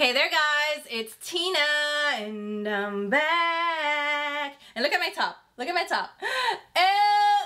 Hey there guys, it's Tina and I'm back. And look at my top, look at my top.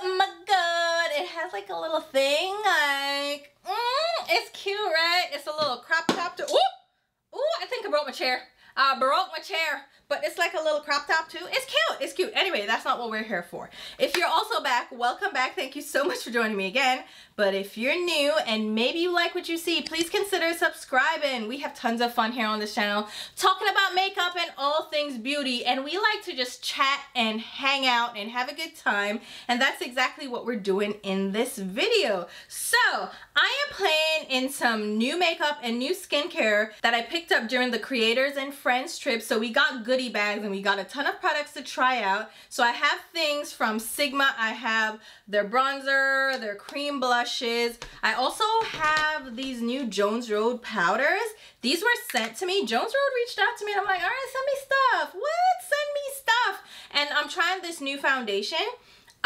Oh my god, it has like a little thing like, mm, it's cute right? It's a little crop top to, ooh, ooh, I think I broke my chair. I broke my chair but it's like a little crop top too. It's cute. It's cute. Anyway, that's not what we're here for. If you're also back, welcome back. Thank you so much for joining me again. But if you're new and maybe you like what you see, please consider subscribing. We have tons of fun here on this channel talking about makeup and all things beauty. And we like to just chat and hang out and have a good time. And that's exactly what we're doing in this video. So I am playing in some new makeup and new skincare that I picked up during the creators and friends trip. So we got goodie goodie bags and we got a ton of products to try out. So I have things from Sigma. I have their bronzer, their cream blushes. I also have these new Jones Road powders. These were sent to me. Jones Road reached out to me and I'm like, all right, send me stuff. What? Send me stuff. And I'm trying this new foundation.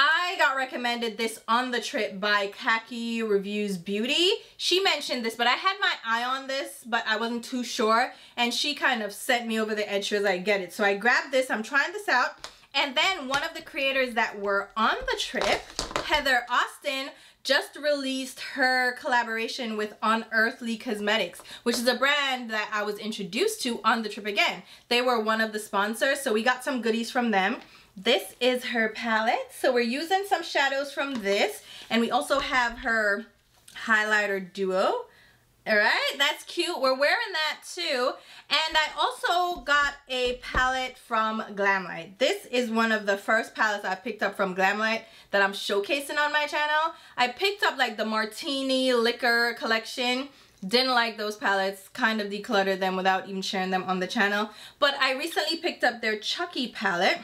I got recommended this on the trip by Khaki Reviews Beauty. She mentioned this, but I had my eye on this, but I wasn't too sure. And she kind of sent me over the edge. She was like, get it. So I grabbed this. I'm trying this out. And then one of the creators that were on the trip, Heather Austin, just released her collaboration with Unearthly Cosmetics, which is a brand that I was introduced to on the trip again. They were one of the sponsors, so we got some goodies from them. This is her palette. So we're using some shadows from this. And we also have her highlighter duo. All right, that's cute. We're wearing that too. And I also got a palette from Glamlite. This is one of the first palettes I picked up from Glamlite that I'm showcasing on my channel. I picked up like the Martini Liquor collection. Didn't like those palettes, kind of decluttered them without even sharing them on the channel. But I recently picked up their Chucky palette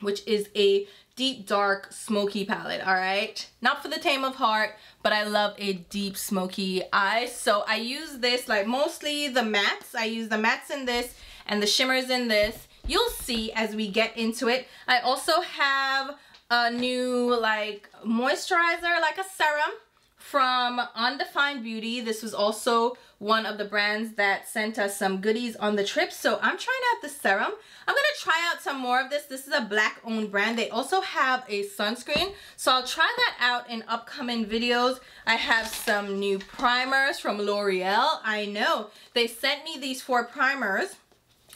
which is a deep dark smoky palette all right? Not for the tame of heart but i love a deep smoky eye. So i use this like mostly the mattes. I use the mattes in this and the shimmers in this. You'll see as we get into it. I also have a new like moisturizer like a serum from Undefined Beauty. This was also one of the brands that sent us some goodies on the trip. So I'm trying out the serum. I'm going to try out some more of this. This is a black owned brand. They also have a sunscreen. So I'll try that out in upcoming videos. I have some new primers from L'Oreal. I know they sent me these four primers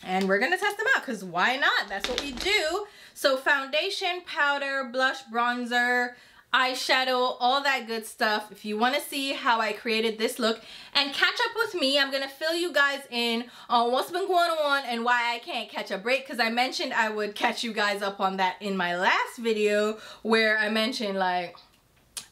and we're going to test them out because why not? That's what we do. So foundation, powder, blush, bronzer, eyeshadow, all that good stuff. If you want to see how I created this look and catch up with me, I'm going to fill you guys in on what's been going on and why I can't catch a break because I mentioned I would catch you guys up on that in my last video where I mentioned like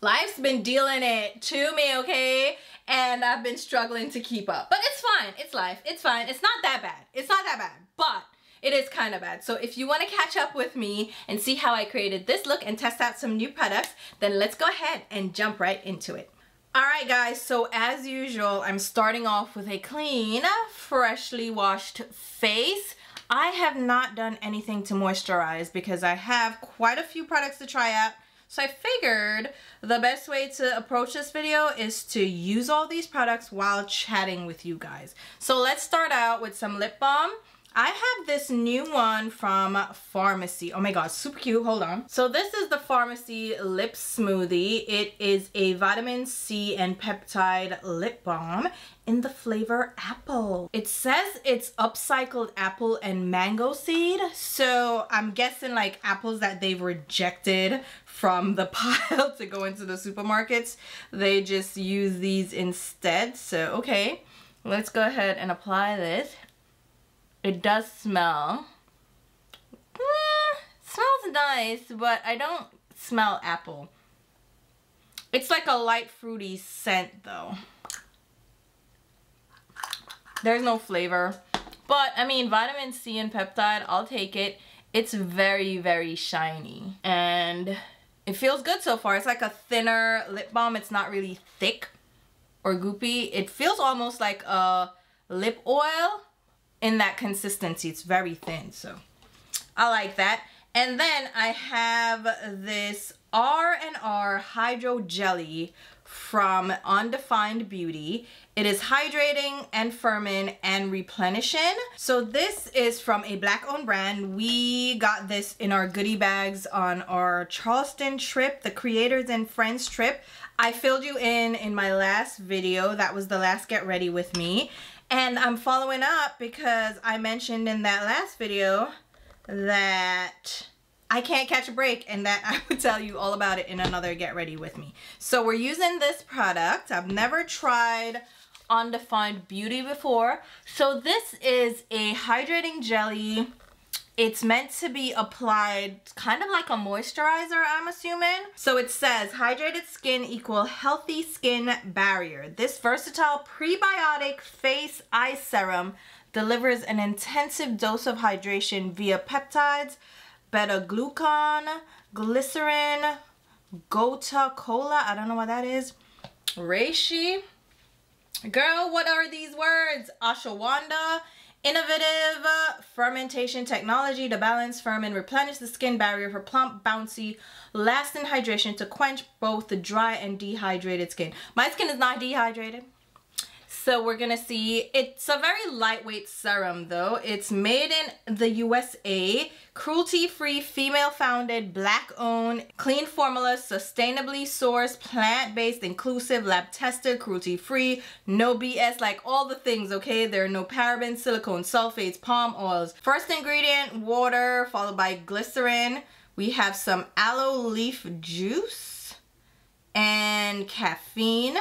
life's been dealing it to me, okay? And I've been struggling to keep up. But it's fine. It's life. It's fine. It's not that bad. It's not that bad. But it is kind of bad. So if you want to catch up with me and see how I created this look and test out some new products, then let's go ahead and jump right into it. Alright guys, so as usual, I'm starting off with a clean, freshly washed face. I have not done anything to moisturize because I have quite a few products to try out. So I figured the best way to approach this video is to use all these products while chatting with you guys. So let's start out with some lip balm. I have this new one from Farmacy. Oh my god, super cute. Hold on. So this is the Farmacy Lip Smoothie. It is a vitamin C and peptide lip balm in the flavor apple. It says it's upcycled apple and mango seed. So I'm guessing like apples that they've rejected from the pile to go into the supermarkets. They just use these instead. So okay, let's go ahead and apply this. It does smell. Mm, smells nice, but I don't smell apple. It's like a light fruity scent though. There's no flavor. But, I mean, vitamin C and peptide, I'll take it. It's very, very shiny. And it feels good so far. It's like a thinner lip balm. It's not really thick or goopy. It feels almost like a lip oil in that consistency. It's very thin, so I like that. And then I have this R&R Hydro Jelly from Undefined Beauty. It is hydrating and firming and replenishing. So this is from a black owned brand. We got this in our goodie bags on our Charleston trip, the creators and friends trip. I filled you in in my last video. That was the last get ready with me. And I'm following up because I mentioned in that last video that I can't catch a break and that I would tell you all about it in another get ready with me. So we're using this product. I've never tried Undefined Beauty before. So this is a hydrating jelly. It's meant to be applied kind of like a moisturizer, I'm assuming. So it says, hydrated skin equal healthy skin barrier. This versatile prebiotic face eye serum delivers an intensive dose of hydration via peptides, beta-glucan, glycerin, gotu kola, I don't know what that is, reishi, Girl, what are these words? Ashwagandha, innovative uh, fermentation technology to balance, firm, and replenish the skin barrier for plump, bouncy, lasting hydration to quench both the dry and dehydrated skin. My skin is not dehydrated. So we're gonna see, it's a very lightweight serum though. It's made in the USA, cruelty-free, female-founded, black-owned, clean formula, sustainably sourced, plant-based, inclusive, lab-tested, cruelty-free, no BS, like all the things, okay? There are no parabens, silicone, sulfates, palm oils. First ingredient, water, followed by glycerin. We have some aloe leaf juice and caffeine.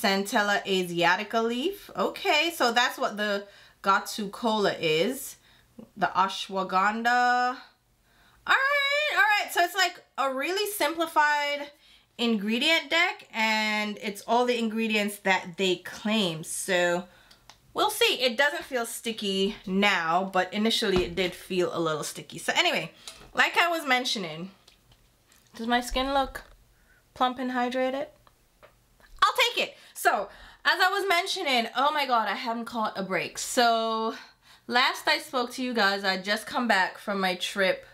Centella asiatica leaf. Okay, so that's what the Gotu Kola is. The ashwagandha. Alright, alright. So it's like a really simplified ingredient deck and it's all the ingredients that they claim. So we'll see. It doesn't feel sticky now, but initially it did feel a little sticky. So anyway, like I was mentioning, does my skin look plump and hydrated? I'll take it. So, as I was mentioning, oh my god, I haven't caught a break. So, last I spoke to you guys, I just come back from my trip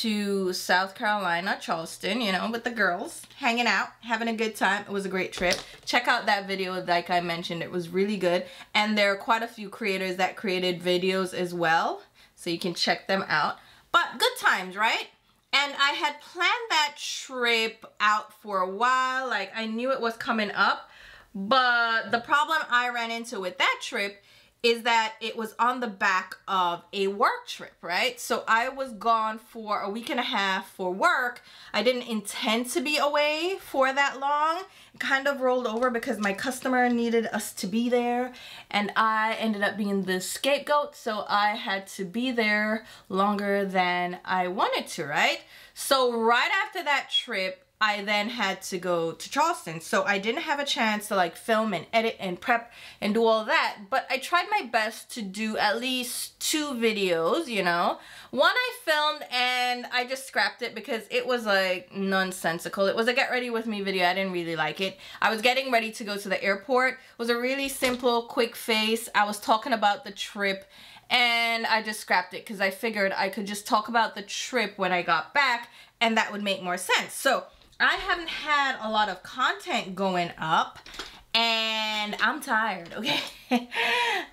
to South Carolina, Charleston, you know, with the girls, hanging out, having a good time. It was a great trip. Check out that video like I mentioned. It was really good. And there are quite a few creators that created videos as well. So you can check them out. But good times, right? And I had planned that trip out for a while. Like I knew it was coming up. But the problem I ran into with that trip is that it was on the back of a work trip, right? So I was gone for a week and a half for work. I didn't intend to be away for that long. It kind of rolled over because my customer needed us to be there and I ended up being the scapegoat. So I had to be there longer than I wanted to, right? So right after that trip, I then had to go to Charleston. So I didn't have a chance to like film and edit and prep and do all that. But I tried my best to do at least two videos, you know. One I filmed and I just scrapped it because it was like nonsensical. It was a get ready with me video. I didn't really like it. I was getting ready to go to the airport. It was a really simple, quick face. I was talking about the trip and I just scrapped it because I figured I could just talk about the trip when I got back and that would make more sense. So I haven't had a lot of content going up and I'm tired, okay?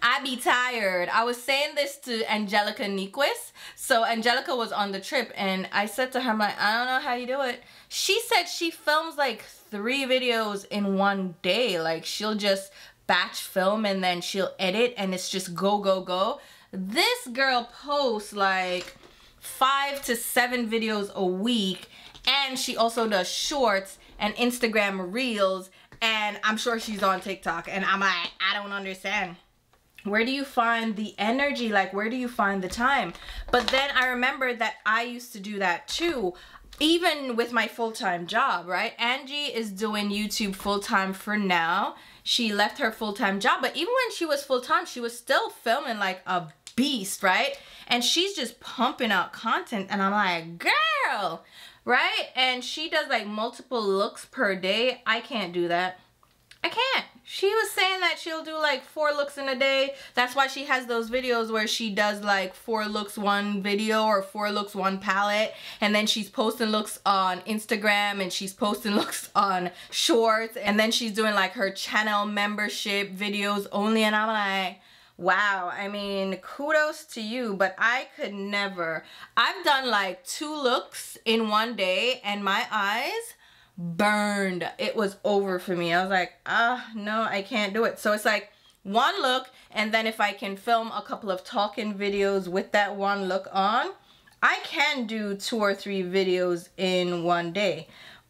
I be tired. I was saying this to Angelica Nyqvist. So Angelica was on the trip and I said to her, I'm like, I don't know how you do it. She said she films like three videos in one day. Like she'll just batch film and then she'll edit and it's just go, go, go. This girl posts like five to seven videos a week and she also does shorts and Instagram reels and I'm sure she's on TikTok and I'm like, I don't understand. Where do you find the energy? Like, where do you find the time? But then I remember that I used to do that too even with my full-time job, right? Angie is doing YouTube full-time for now. She left her full-time job, but even when she was full-time, she was still filming like a beast, right? And she's just pumping out content and I'm like, girl, right? And she does like multiple looks per day. I can't do that. I can't. She was saying that she'll do like four looks in a day. That's why she has those videos where she does like four looks one video or four looks one palette. And then she's posting looks on Instagram and she's posting looks on shorts. And then she's doing like her channel membership videos only. And I'm like, wow i mean kudos to you but i could never i've done like two looks in one day and my eyes burned. It was over for me. I was like, ah, no, I can't do it. So it's like one look, and then if I can film a couple of talking videos with that one look on, I can do two or three videos in one day.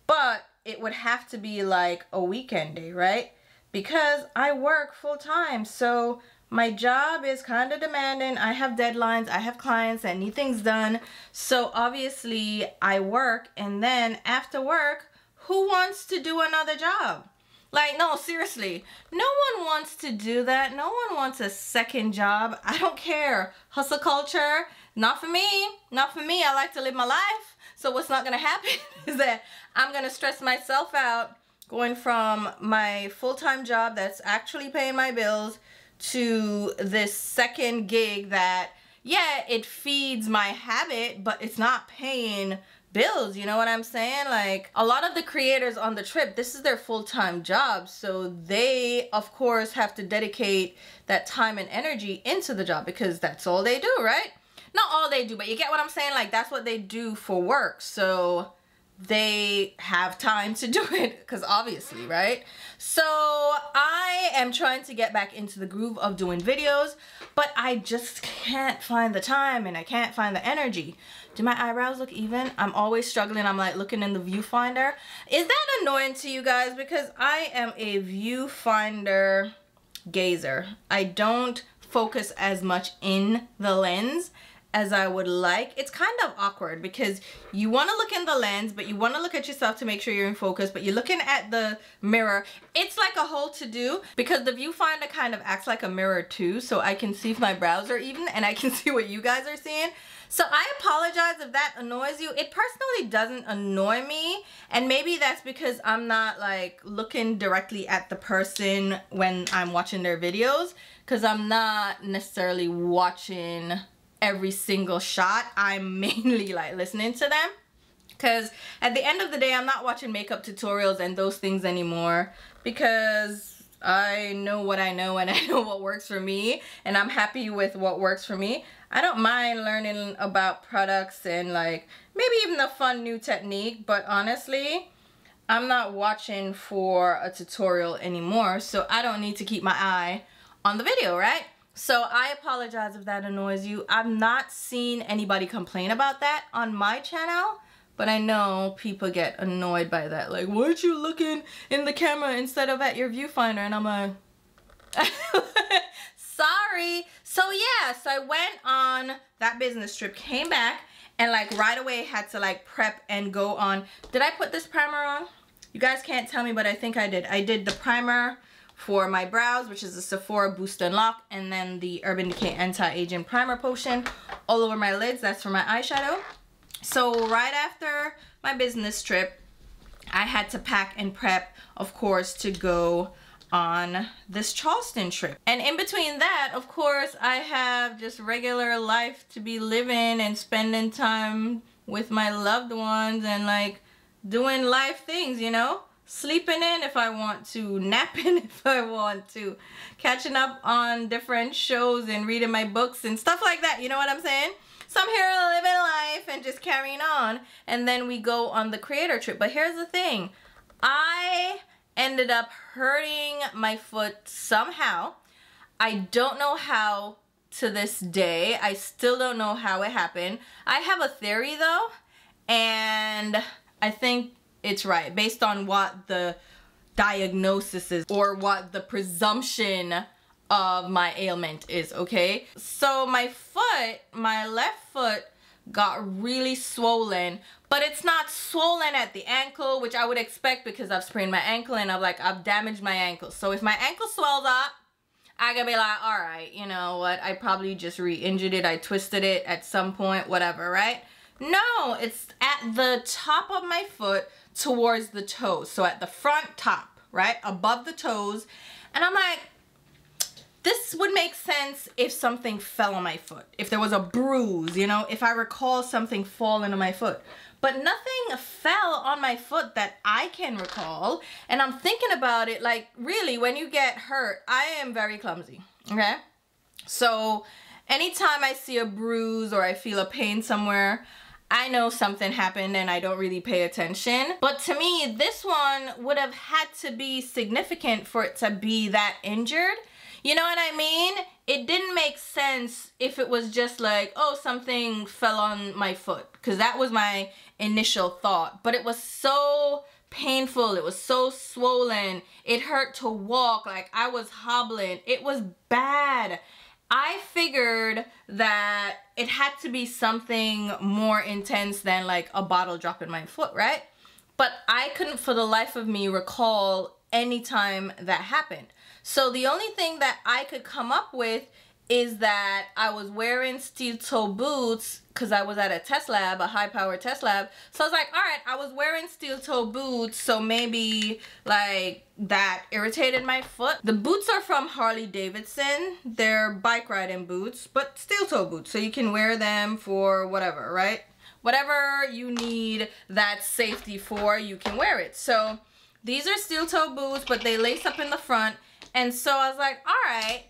But it would have to be like a weekend day, right? Because I work full time. So my job is kind of demanding. I have deadlines. I have clients that need things done. So obviously I work and then after work, who wants to do another job? Like, no, seriously. No one wants to do that. No one wants a second job. I don't care. Hustle culture, not for me. Not for me. I like to live my life. So what's not to happen is that I'm to stress myself out going from my full-time job that's actually paying my bills to this second gig that, yeah, it feeds my habit, but it's not paying bills you know what i'm saying? Like a lot of the creators on the trip this is their full-time job so they of course have to dedicate that time and energy into the job because that's all they do right? Not all they do but you get what i'm saying? Like that's what they do for work so they have time to do it because obviously right? So I am trying to get back into the groove of doing videos but I just can't find the time and I can't find the energy. Do my eyebrows look even? I'm always struggling. I'm like looking in the viewfinder. Is that annoying to you guys? Because I am a viewfinder gazer. I don't focus as much in the lens as I would like. It's kind of awkward because you want to look in the lens, but you want to look at yourself to make sure you're in focus, but you're looking at the mirror. It's like a whole to do because the viewfinder kind of acts like a mirror too, so I can see if my brows are even and I can see what you guys are seeing. So I apologize if that annoys you. It personally doesn't annoy me. And maybe that's because I'm not like looking directly at the person when I'm watching their videos. Because I'm not necessarily watching every single shot. I'm mainly like listening to them because at the end of the day I'm not watching makeup tutorials and those things anymore because I know what I know and I know what works for me and I'm happy with what works for me. I don't mind learning about products and like maybe even a fun new technique but honestly I'm not watching for a tutorial anymore so I don't need to keep my eye on the video right so I apologize if that annoys you. I've not seen anybody complain about that on my channel. But I know people get annoyed by that. Like, why aren't you looking in the camera instead of at your viewfinder? And I'm like, sorry. So yeah, so I went on that business trip, came back, and like right away had to like prep and go on. Did I put this primer on? You guys can't tell me, but I think I did. I did the primer for my brows, which is the Sephora Boost and Lock, and then the Urban Decay Anti-Aging Primer Potion all over my lids. That's for my eyeshadow. So right after my business trip, I had to pack and prep, of course, to go on this Charleston trip. And in between that, of course, I have just regular life to be living and spending time with my loved ones and like doing life things, you know? Sleeping in if I want to, napping if I want to, catching up on different shows and reading my books and stuff like that. You know what I'm saying? So I'm here living life and just carrying on. And then we go on the creator trip. But here's the thing. I ended up hurting my foot somehow. I don't know how to this day. I still don't know how it happened. I have a theory though. And I think it's right based on what the diagnosis is or what the presumption of my ailment is, okay? So my foot, my left foot got really swollen, but it's not swollen at the ankle, which I would expect because I've sprained my ankle and I'm like, I've damaged my ankle. So if my ankle swells up, I gotta be like, all right, you know what? I probably just re-injured it. I twisted it at some point, whatever, right? No, it's at the top of my foot towards the toes. So at the front top, right? Above the toes. And I'm like, this would make sense if something fell on my foot. If there was a bruise, you know, if I recall something falling on my foot. But nothing fell on my foot that I can recall. And I'm thinking about it like, really, when you get hurt, I am very clumsy, okay? So anytime I see a bruise or I feel a pain somewhere, I know something happened and I don't really pay attention. But to me, this one would have had to be significant for it to be that injured. You know what I mean? It didn't make sense if it was just like, oh, something fell on my foot. Because that was my initial thought. But it was so painful. It was so swollen. It hurt to walk. Like I was hobbling. It was bad. I figured that it had to be something more intense than like a bottle dropping in my foot, right? But I couldn't for the life of me recall any time that happened. So the only thing that I could come up with is that I was wearing steel toe boots because I was at a test lab, a high power test lab. So I was like, all right, I was wearing steel toe boots, so maybe like that irritated my foot. The boots are from Harley Davidson. They're bike riding boots, but steel toe boots. So you can wear them for whatever, right? Whatever you need that safety for, you can wear it. So these are steel toe boots, but they lace up in the front. And so I was like, all right,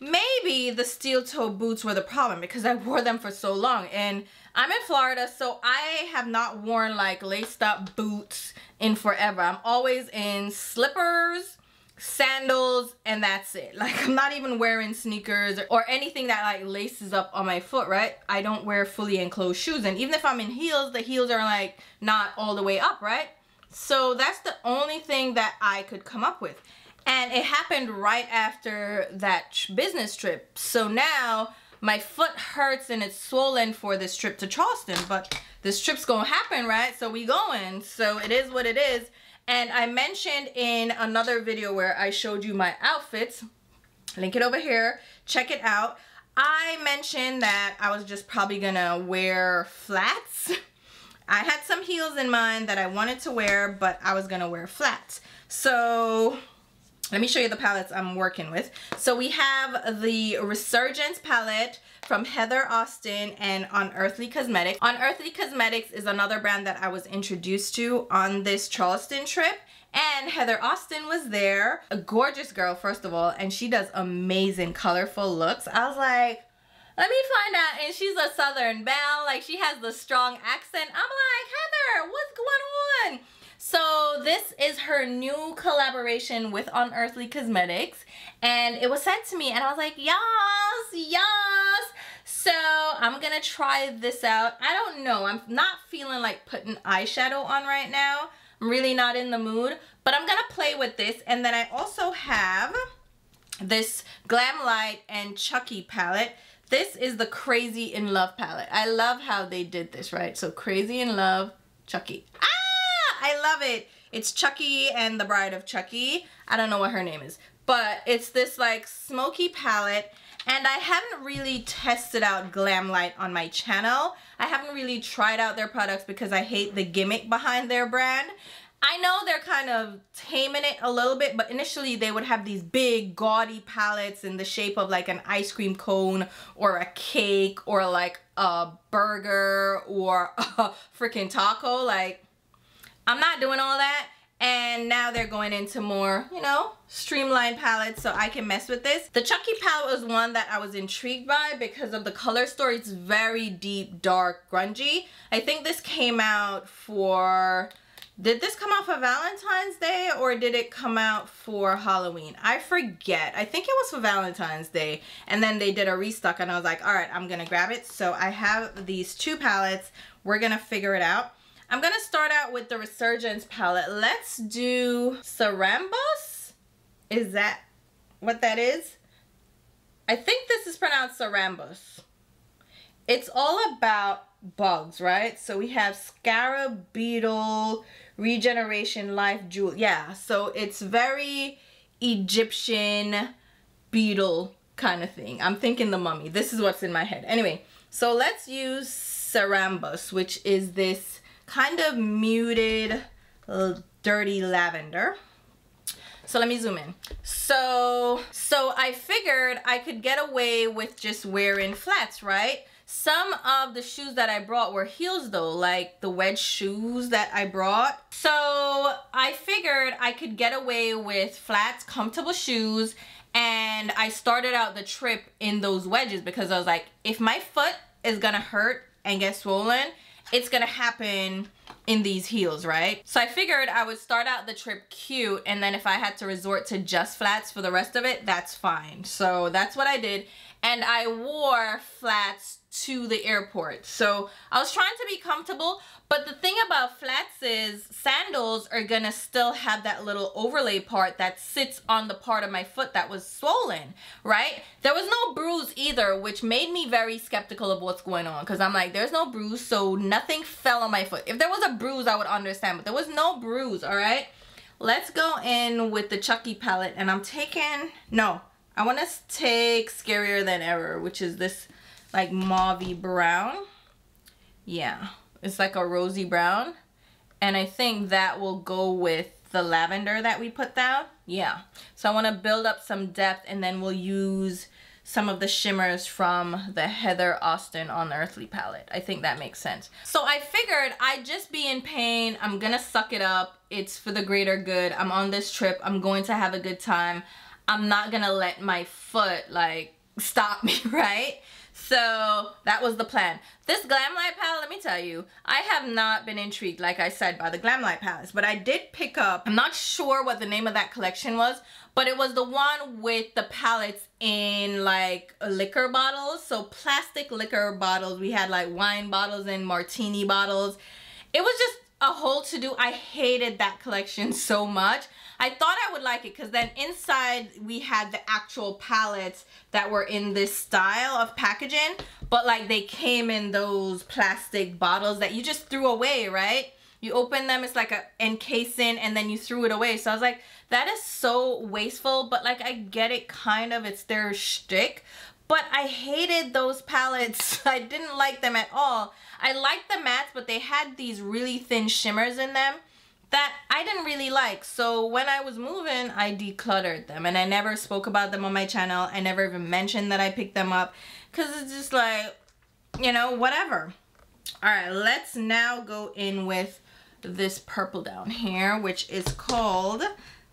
maybe the steel toe boots were the problem because I wore them for so long. And I'm in Florida, so I have not worn like laced up boots in forever. I'm always in slippers, sandals, and that's it. Like I'm not even wearing sneakers or anything that like laces up on my foot, right? I don't wear fully enclosed shoes. And even if I'm in heels, the heels are like not all the way up, right? So that's the only thing that I could come up with. And it happened right after that business trip. So now my foot hurts and it's swollen for this trip to Charleston. But this trip's gonna happen, right? So we going. So it is what it is. And I mentioned in another video where I showed you my outfits. Link it over here. Check it out. I mentioned that I was just probably gonna wear flats. I had some heels in mind that I wanted to wear, but I was gonna wear flats. So let me show you the palettes I'm working with. So we have the Resurgence palette from Heather Austin and Unearthly Cosmetics. Unearthly Cosmetics is another brand that I was introduced to on this Charleston trip. And Heather Austin was there. A gorgeous girl, first of all, and she does amazing colorful looks. I was like, let me find out. And she's a Southern belle. Like, she has the strong accent. I'm like, Heather, what's going on? So this is her new collaboration with Unearthly Cosmetics and it was sent to me and I was like, yes, yes. So I'm gonna try this out. I don't know, I'm not feeling like putting eyeshadow on right now. I'm really not in the mood, but I'm gonna play with this. And then I also have this Glamlite and Chucky palette. This is the Crazy in Love palette. I love how they did this, right? So Crazy in Love, Chucky. Ah! I love it. It's Chucky and the Bride of Chucky. I don't know what her name is. But it's this like smoky palette and I haven't really tested out Glamlite on my channel. I haven't really tried out their products because I hate the gimmick behind their brand. I know they're kind of taming it a little bit, but initially they would have these big gaudy palettes in the shape of like an ice cream cone or a cake or like a burger or a freaking taco. Like I'm not doing all that. And now they're going into more, you know, streamlined palettes so I can mess with this. The Chucky palette was one that I was intrigued by because of the color story. It's very deep, dark, grungy. I think this came out for... Did this come out for Valentine's Day or did it come out for Halloween? I forget. I think it was for Valentine's Day. And then they did a restock and I was like, all right, I'm going to grab it. So I have these two palettes. We're going to figure it out. I'm gonna start out with the Resurgence palette. Let's do Sarambos. Is that what that is? I think this is pronounced Sarambos. It's all about bugs, right? So we have scarab, beetle, regeneration, life, jewel. Yeah, so it's very Egyptian beetle kind of thing. I'm thinking the mummy. This is what's in my head. Anyway, so let's use Sarambos, which is this kind of muted, uh, dirty lavender. So let me zoom in. So, so I figured I could get away with just wearing flats, right? Some of the shoes that I brought were heels though, like the wedge shoes that I brought. So I figured I could get away with flats, comfortable shoes, and I started out the trip in those wedges because I was like, if my foot is gonna hurt and get swollen, it's gonna happen in these heels, right? So I figured I would start out the trip cute and then if I had to resort to just flats for the rest of it, that's fine. So that's what I did. And I wore flats to the airport. So I was trying to be comfortable, but the thing about flats is sandals are gonna still have that little overlay part that sits on the part of my foot that was swollen, right? There was no bruise either, which made me very skeptical of what's going on because I'm like, there's no bruise, so nothing fell on my foot. If there was a bruise, I would understand, but there was no bruise, all right? Let's go in with the Chucky palette and I'm taking, no, I want to take Scarier Than Ever, which is this like mauvey brown. Yeah, it's like a rosy brown. And I think that will go with the lavender that we put down. Yeah, so I want to build up some depth and then we'll use some of the shimmers from the Heather Austin Unearthly palette. I think that makes sense. So I figured I'd just be in pain. I'm gonna suck it up. It's for the greater good. I'm on this trip. I'm going to have a good time. I'm not gonna let my foot like stop me, right? So that was the plan. This Glamlite palette, let me tell you, I have not been intrigued, like I said, by the Glamlite palettes, but I did pick up, I'm not sure what the name of that collection was, but it was the one with the palettes in like liquor bottles. So plastic liquor bottles. We had like wine bottles and martini bottles. It was just a whole to do. I hated that collection so much. I thought I would like it because then inside we had the actual palettes that were in this style of packaging, but like they came in those plastic bottles that you just threw away, right? You open them, it's like a encasing and then you threw it away. So I was like, that is so wasteful, but like I get it kind of, it's their shtick. But I hated those palettes. I didn't like them at all. I liked the mattes, but they had these really thin shimmers in them that I didn't really like. So when I was moving, I decluttered them and I never spoke about them on my channel. I never even mentioned that I picked them up because it's just like, you know, whatever. All right, let's now go in with this purple down here, which is called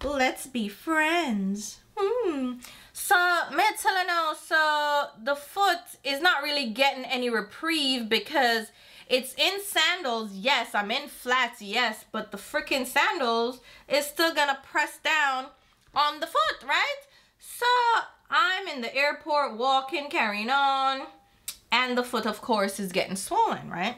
Let's Be Friends. Hmm. So, me so the foot is not really getting any reprieve because it's in sandals, yes. I'm in flats, yes. But the freaking sandals is still gonna press down on the foot, right? So I'm in the airport walking, carrying on. And the foot, of course, is getting swollen, right?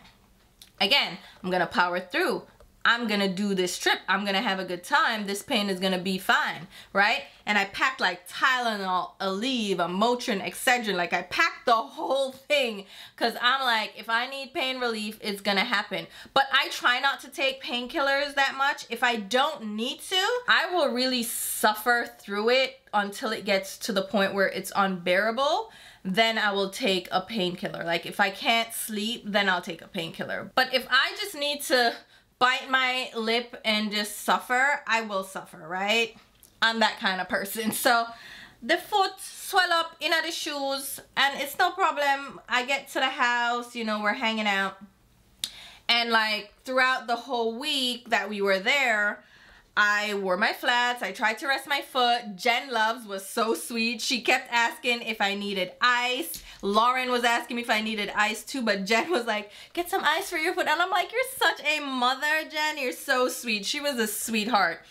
Again, I'm gonna power through. I'm gonna do this trip. I'm gonna have a good time. This pain is gonna be fine, right? And I packed like Tylenol, Aleve, a Motrin, Excedrin. Like I packed the whole thing because I'm like, if I need pain relief, it's gonna happen. But I try not to take painkillers that much. If I don't need to, I will really suffer through it until it gets to the point where it's unbearable then I will take a painkiller. Like if I can't sleep, then I'll take a painkiller. But if I just need to bite my lip and just suffer, I will suffer, right? I'm that kind of person. So the foot swell up in the shoes and it's no problem. I get to the house, you know, we're hanging out. And like throughout the whole week that we were there, I wore my flats. I tried to rest my foot. Jen Loves was so sweet. She kept asking if I needed ice. Lauren was asking me if I needed ice too, but Jen was like, get some ice for your foot. And I'm like, you're such a mother, Jen. You're so sweet. She was a sweetheart.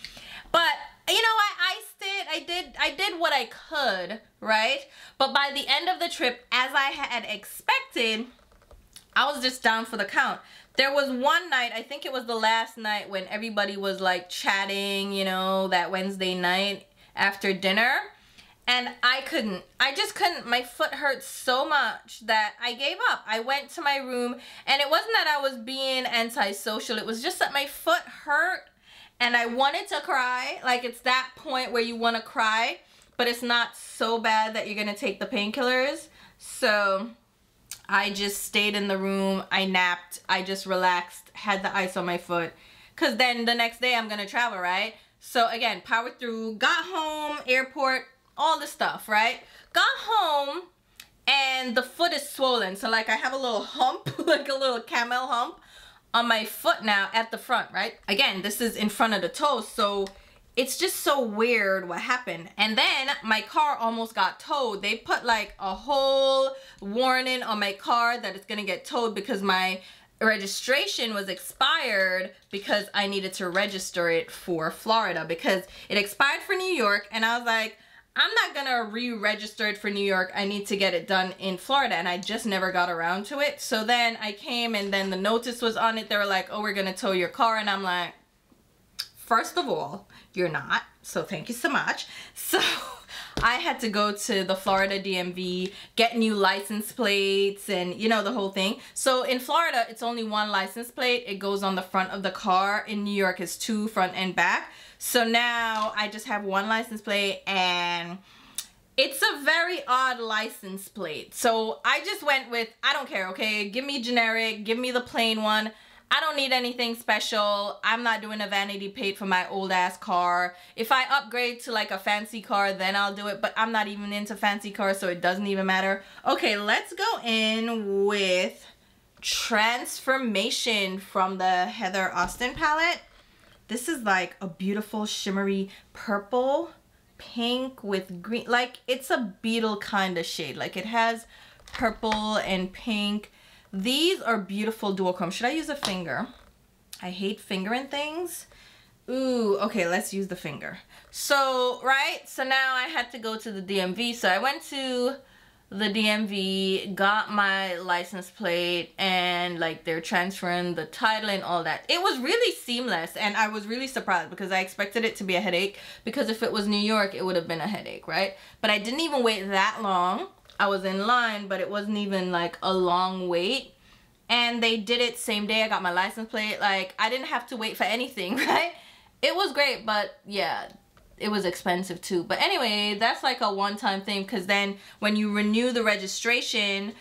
But you know, I iced it. I did I did what I could, right? But by the end of the trip, as I had expected, I was just down for the count. There was one night, I think it was the last night when everybody was like chatting, you know, that Wednesday night after dinner. And I couldn't. I just couldn't. My foot hurt so much that I gave up. I went to my room and it wasn't that I was being antisocial. It was just that my foot hurt and I wanted to cry. Like it's that point where you want to cry, but it's not so bad that you're going to take the painkillers. So I just stayed in the room. I napped. I just relaxed, had the ice on my foot. Because then the next day I'm going to travel, right? So again, powered through, got home, airport, all the stuff, right? Got home and the foot is swollen. So like I have a little hump, like a little camel hump on my foot now at the front, right? Again, this is in front of the toe. So it's just so weird what happened. And then my car almost got towed. They put like a whole warning on my car that it's gonna get towed because my registration was expired because I needed to register it for Florida because it expired for New York and I was like, I'm not gonna re-register it for New York. I need to get it done in Florida and I just never got around to it. So then I came and then the notice was on it. They were like, oh, we're gonna tow your car. And I'm like, first of all, you're not. So thank you so much. So I had to go to the Florida DMV, get new license plates and you know the whole thing. So in Florida, it's only one license plate. It goes on the front of the car. In New York, it's two front and back. So now I just have one license plate and it's a very odd license plate. So I just went with, I don't care, okay? Give me generic, give me the plain one. I don't need anything special. I'm not doing a vanity plate for my old ass car. If I upgrade to like a fancy car, then I'll do it. But I'm not even into fancy cars, so it doesn't even matter. Okay, let's go in with Transformation from the Heather Austin palette. This is like a beautiful shimmery purple, pink with green. Like it's a beetle kind of shade. Like it has purple and pink these are beautiful duochrome. Should I use a finger? I hate fingering things. Ooh, okay, let's use the finger. So, right, so now I had to go to the DMV. So I went to the DMV, got my license plate, and like they're transferring the title and all that. It was really seamless, and I was really surprised because I expected it to be a headache. Because if it was New York, it would have been a headache, right? But I didn't even wait that long. I was in line, but it wasn't even like a long wait. And they did it same day I got my license plate. Like, I didn't have to wait for anything, right? It was great, but yeah, it was expensive too. But anyway, that's like a one-time thing because then when you renew the registration,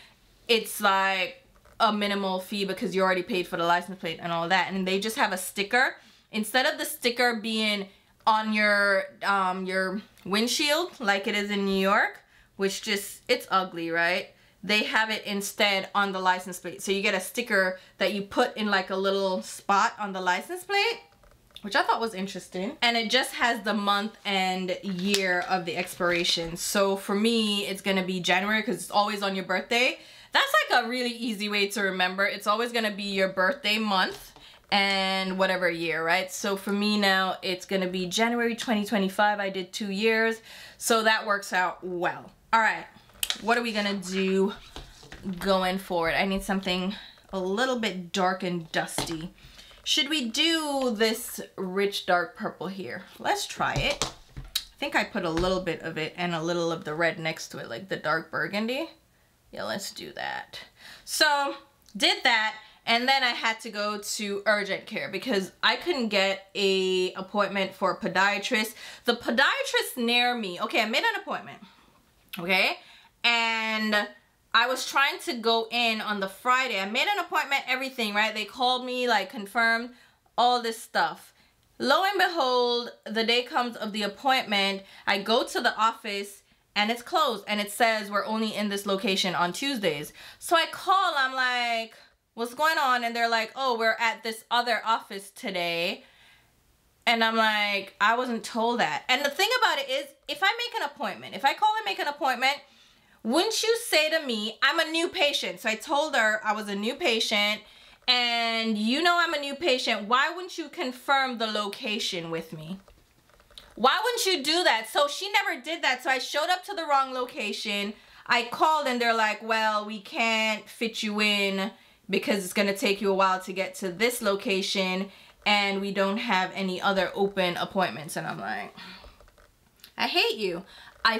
it's like a minimal fee because you already paid for the license plate and all that. And they just have a sticker. Instead of the sticker being on your um, your windshield like it is in New York, which just, it's ugly, right? They have it instead on the license plate. So you get a sticker that you put in like a little spot on the license plate which I thought was interesting. And it just has the month and year of the expiration. So for me, it's gonna be January because it's always on your birthday. That's like a really easy way to remember. It's always gonna be your birthday month and whatever year, right? So for me now, it's gonna be January 2025. I did two years, so that works out well. All right, what are we gonna do going forward? I need something a little bit dark and dusty. Should we do this rich dark purple here? Let's try it. I think I put a little bit of it and a little of the red next to it, like the dark burgundy. Yeah, let's do that. So, did that, and then I had to go to urgent care because I couldn't get a appointment for a podiatrist. The podiatrist near me, okay, I made an appointment okay? And I was trying to go in on the Friday. I made an appointment, everything, right? They called me, like, confirmed all this stuff. Lo and behold, the day comes of the appointment. I go to the office and it's closed and it says we're only in this location on Tuesdays. So I call, I'm like, what's going on? And they're like, oh, we're at this other office today. And I'm like, I wasn't told that. And the thing about it is, if I make an appointment, if I call and make an appointment, wouldn't you say to me, I'm a new patient? So I told her I was a new patient and you know I'm a new patient. Why wouldn't you confirm the location with me? Why wouldn't you do that? So she never did that. So I showed up to the wrong location. I called and they're like, well, we can't fit you in because it's going to take you a while to get to this location and we don't have any other open appointments. And I'm like, I hate you. I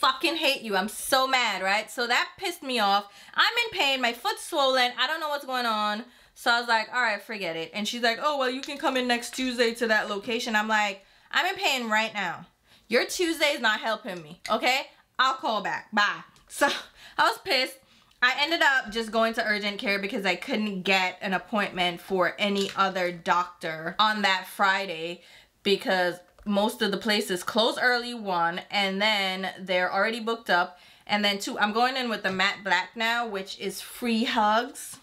fucking hate you. I'm so mad, right? So that pissed me off. I'm in pain. My foot's swollen. I don't know what's going on. So I was like, all right, forget it. And she's like, oh, well, you can come in next Tuesday to that location. I'm like, I'm in pain right now. Your Tuesday is not helping me, okay? I'll call back. Bye. So I was pissed. I ended up just going to urgent care because I couldn't get an appointment for any other doctor on that Friday because most of the places close early, one, and then they're already booked up. And then two, I'm going in with the matte black now, which is free hugs.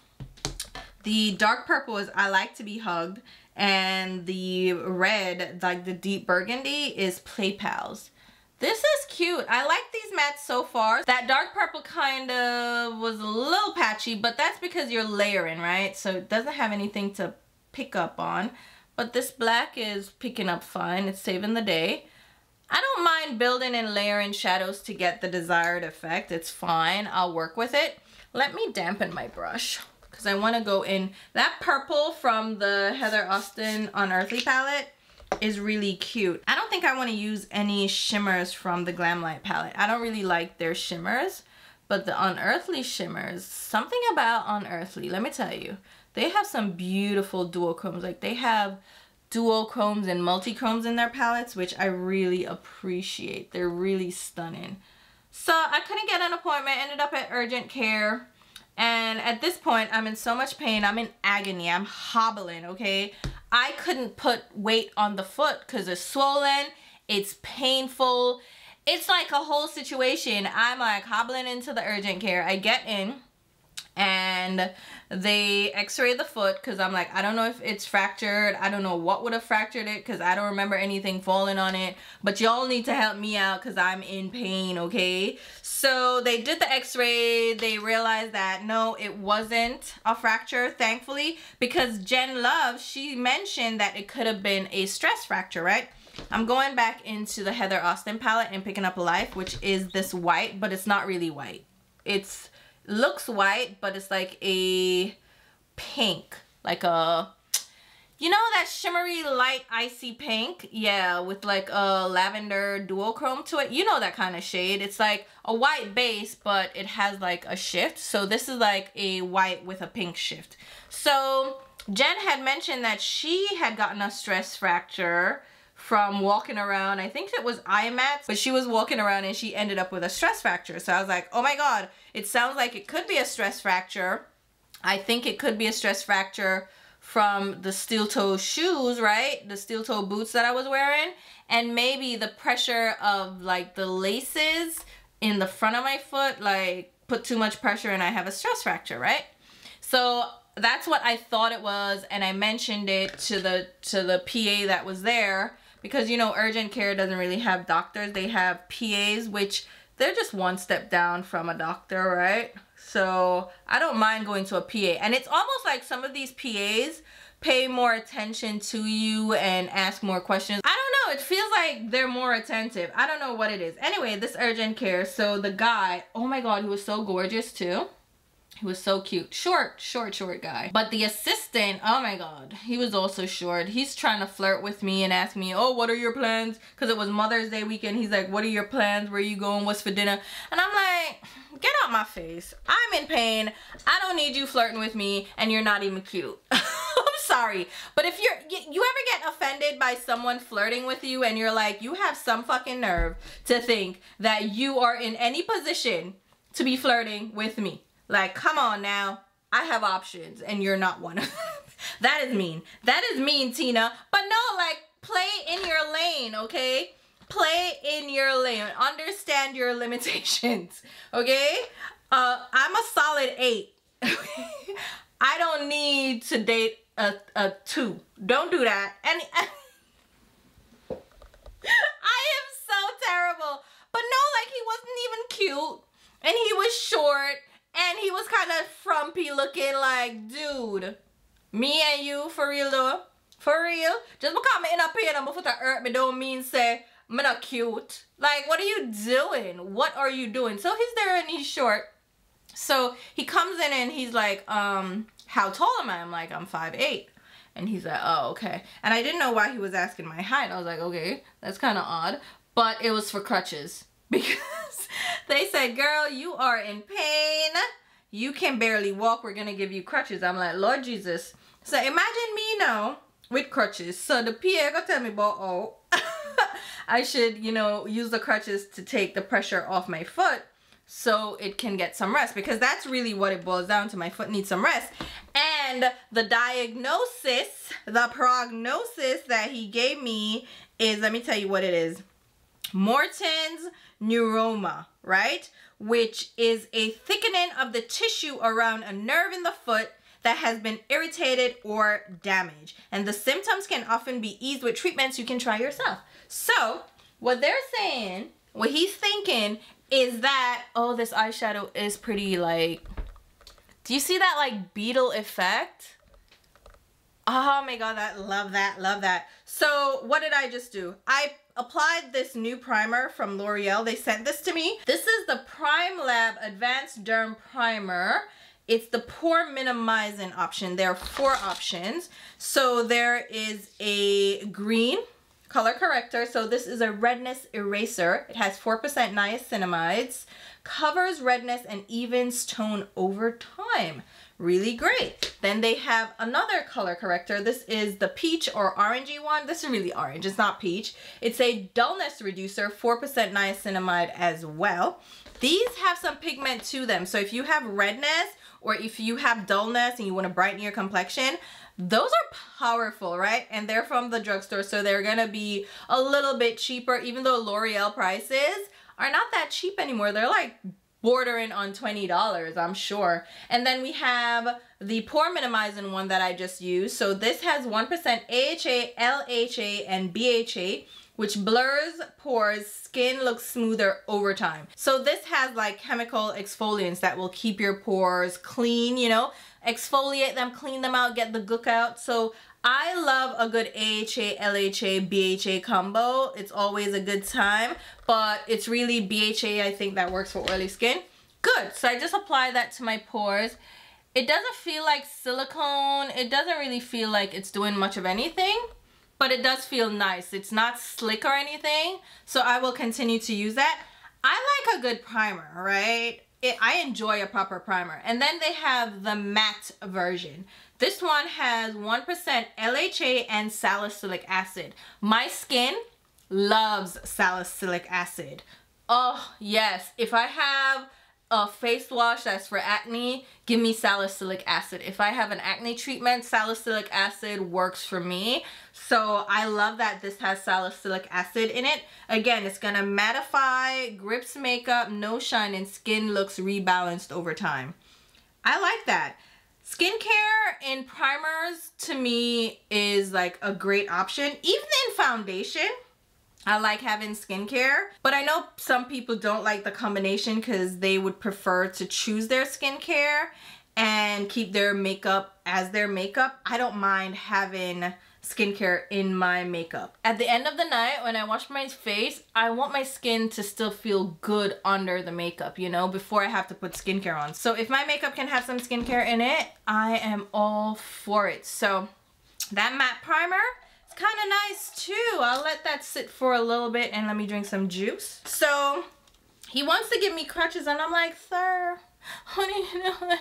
The dark purple is I like to be hugged. And the red, like the deep burgundy, is Play Pals. This is cute. I like these mattes so far. That dark purple kind of was a little patchy, but that's because you're layering, right? So it doesn't have anything to pick up on. But this black is picking up fine. It's saving the day. I don't mind building and layering shadows to get the desired effect. It's fine. I'll work with it. Let me dampen my brush because I want to go in. That purple from the Heather Austin Unearthly palette is really cute. I don't think I want to use any shimmers from the Glamlite palette. I don't really like their shimmers, but the Unearthly shimmers, something about Unearthly, let me tell you. They have some beautiful dual duochromes. Like they have dual duochromes and multichromes in their palettes, which I really appreciate. They're really stunning. So I couldn't get an appointment, ended up at urgent care. And at this point, I'm in so much pain. I'm in agony. I'm hobbling, okay? I couldn't put weight on the foot because it's swollen. It's painful. It's like a whole situation. I'm like hobbling into the urgent care. I get in and they x-ray the foot because I'm like I don't know if it's fractured. I don't know what would have fractured it because I don't remember anything falling on it. But y'all need to help me out because I'm in pain okay? So they did the x-ray. They realized that no it wasn't a fracture thankfully because Jen Love she mentioned that it could have been a stress fracture right? I'm going back into the Heather Austin palette and picking up a Life which is this white but it's not really white. It's looks white, but it's like a pink, like a, you know that shimmery light icy pink? Yeah, with like a lavender duochrome to it. You know that kind of shade. It's like a white base, but it has like a shift. So this is like a white with a pink shift. So Jen had mentioned that she had gotten a stress fracture from walking around. I think it was IMATS, but she was walking around and she ended up with a stress fracture. So I was like, oh my God, it sounds like it could be a stress fracture. I think it could be a stress fracture from the steel toe shoes, right? The steel toe boots that I was wearing. And maybe the pressure of like the laces in the front of my foot, like put too much pressure and I have a stress fracture, right? So that's what I thought it was. And I mentioned it to the, to the PA that was there because you know urgent care doesn't really have doctors they have PAs which they're just one step down from a doctor right? So I don't mind going to a PA and it's almost like some of these PAs pay more attention to you and ask more questions. I don't know. It feels like they're more attentive. I don't know what it is. Anyway this urgent care. So the guy oh my god he was so gorgeous too he was so cute. Short, short, short guy. But the assistant, oh my god, he was also short. He's trying to flirt with me and ask me, oh, what are your plans? Because it was Mother's Day weekend. He's like, what are your plans? Where are you going? What's for dinner? And I'm like, get out my face. I'm in pain. I don't need you flirting with me and you're not even cute. I'm sorry. But if you're, you ever get offended by someone flirting with you and you're like, you have some fucking nerve to think that you are in any position to be flirting with me. Like, come on now. I have options and you're not one of them. that is mean. That is mean, Tina. But no, like, play in your lane, okay? Play in your lane. Understand your limitations, okay? Uh, I'm a solid eight. I don't need to date a, a two. Don't do that. And I am so terrible. But no, like he wasn't even cute. And he was short and he was kind of frumpy looking like, dude, me and you for real though? For real? Just because me in a pain to hurt me don't mean say me not cute. Like, what are you doing? What are you doing? So he's there and he's short. So he comes in and he's like, um, how tall am I? I'm like, I'm five eight. And he's like, oh, okay. And I didn't know why he was asking my height. I was like, okay, that's kind of odd. But it was for crutches. Because they said, girl, you are in pain. You can barely walk. We're going to give you crutches. I'm like, Lord Jesus. So imagine me now with crutches. So the PA got tell me about, oh, I should, you know, use the crutches to take the pressure off my foot so it can get some rest because that's really what it boils down to. My foot needs some rest. And the diagnosis, the prognosis that he gave me is, let me tell you what it is. Morton's neuroma, right? Which is a thickening of the tissue around a nerve in the foot that has been irritated or damaged. And the symptoms can often be eased with treatments you can try yourself. So, what they're saying, what he's thinking is that, oh, this eyeshadow is pretty like, do you see that like beetle effect? Oh my god, that love that, love that. So what did I just do? I applied this new primer from L'Oreal. They sent this to me. This is the Prime Lab Advanced Derm Primer. It's the pore minimizing option. There are four options. So there is a green color corrector. So this is a redness eraser. It has 4% niacinamides, covers redness and evens tone over time really great. Then they have another color corrector. This is the peach or orangey one. This is really orange, it's not peach. It's a dullness reducer, 4% niacinamide as well. These have some pigment to them. So if you have redness or if you have dullness and you want to brighten your complexion, those are powerful, right? And they're from the drugstore, so they're gonna be a little bit cheaper, even though L'Oreal prices are not that cheap anymore. They're like bordering on $20, I'm sure. And then we have the pore minimizing one that I just used. So this has 1% AHA, LHA, and BHA, which blurs pores, skin looks smoother over time. So this has like chemical exfoliants that will keep your pores clean, you know, exfoliate them, clean them out, get the gook out. So I love a good AHA, LHA, BHA combo. It's always a good time, but it's really BHA I think that works for oily skin. Good, so I just apply that to my pores. It doesn't feel like silicone. It doesn't really feel like it's doing much of anything, but it does feel nice. It's not slick or anything, so I will continue to use that. I like a good primer, right? It, I enjoy a proper primer. And then they have the matte version. This one has 1% LHA and salicylic acid. My skin loves salicylic acid. Oh, yes. If I have a face wash that's for acne, give me salicylic acid. If I have an acne treatment, salicylic acid works for me. So I love that this has salicylic acid in it. Again, it's gonna mattify, grips makeup, no shine, and skin looks rebalanced over time. I like that. Skincare and primers to me is like a great option. Even in foundation, I like having skincare, but I know some people don't like the combination because they would prefer to choose their skincare and keep their makeup as their makeup. I don't mind having skincare in my makeup. At the end of the night, when I wash my face, I want my skin to still feel good under the makeup, you know, before I have to put skincare on. So if my makeup can have some skincare in it, I am all for it. So that matte primer is kind of nice too. I'll let that sit for a little bit and let me drink some juice. So he wants to give me crutches and I'm like, sir, honey, you know,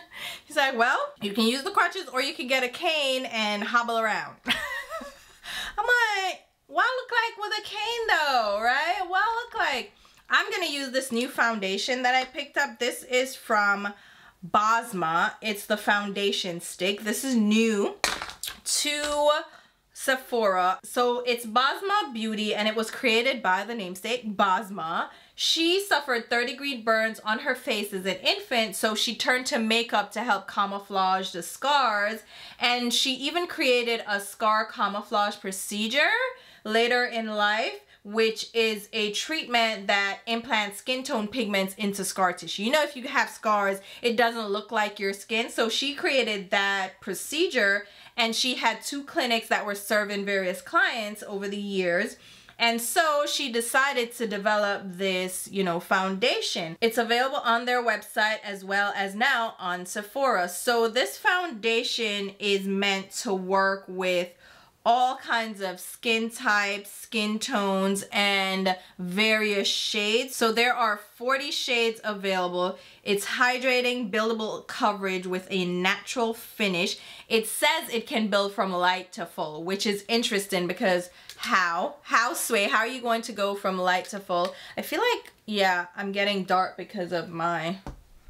he's like, well, you can use the crutches or you can get a cane and hobble around. I'm like, what I look like with a cane though, right? What I look like? I'm gonna use this new foundation that I picked up. This is from Basma. It's the foundation stick. This is new to Sephora. So it's Basma Beauty and it was created by the namesake Basma. She suffered 30 degree burns on her face as an infant, so she turned to makeup to help camouflage the scars. And she even created a scar camouflage procedure later in life which is a treatment that implants skin tone pigments into scar tissue. You know, if you have scars, it doesn't look like your skin. So she created that procedure and she had two clinics that were serving various clients over the years and so she decided to develop this, you know, foundation. It's available on their website as well as now on Sephora. So this foundation is meant to work with all kinds of skin types, skin tones, and various shades. So there are 40 shades available. It's hydrating, buildable coverage with a natural finish. It says it can build from light to full, which is interesting because how? How, Sway? How are you going to go from light to full? I feel like, yeah, I'm getting dark because of my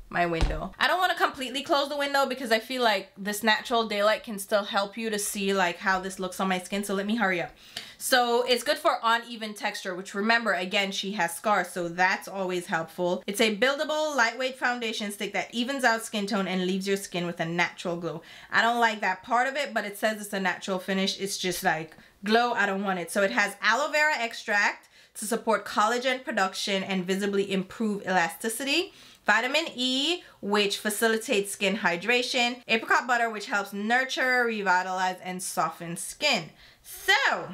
my window. I don't want to completely close the window because I feel like this natural daylight can still help you to see like how this looks on my skin. So let me hurry up. So it's good for uneven texture, which remember, again, she has scars, so that's always helpful. It's a buildable, lightweight foundation stick that evens out skin tone and leaves your skin with a natural glow. I don't like that part of it, but it says it's a natural finish. It's just like glow, I don't want it. So it has aloe vera extract to support collagen production and visibly improve elasticity vitamin E, which facilitates skin hydration, apricot butter, which helps nurture, revitalize, and soften skin. So,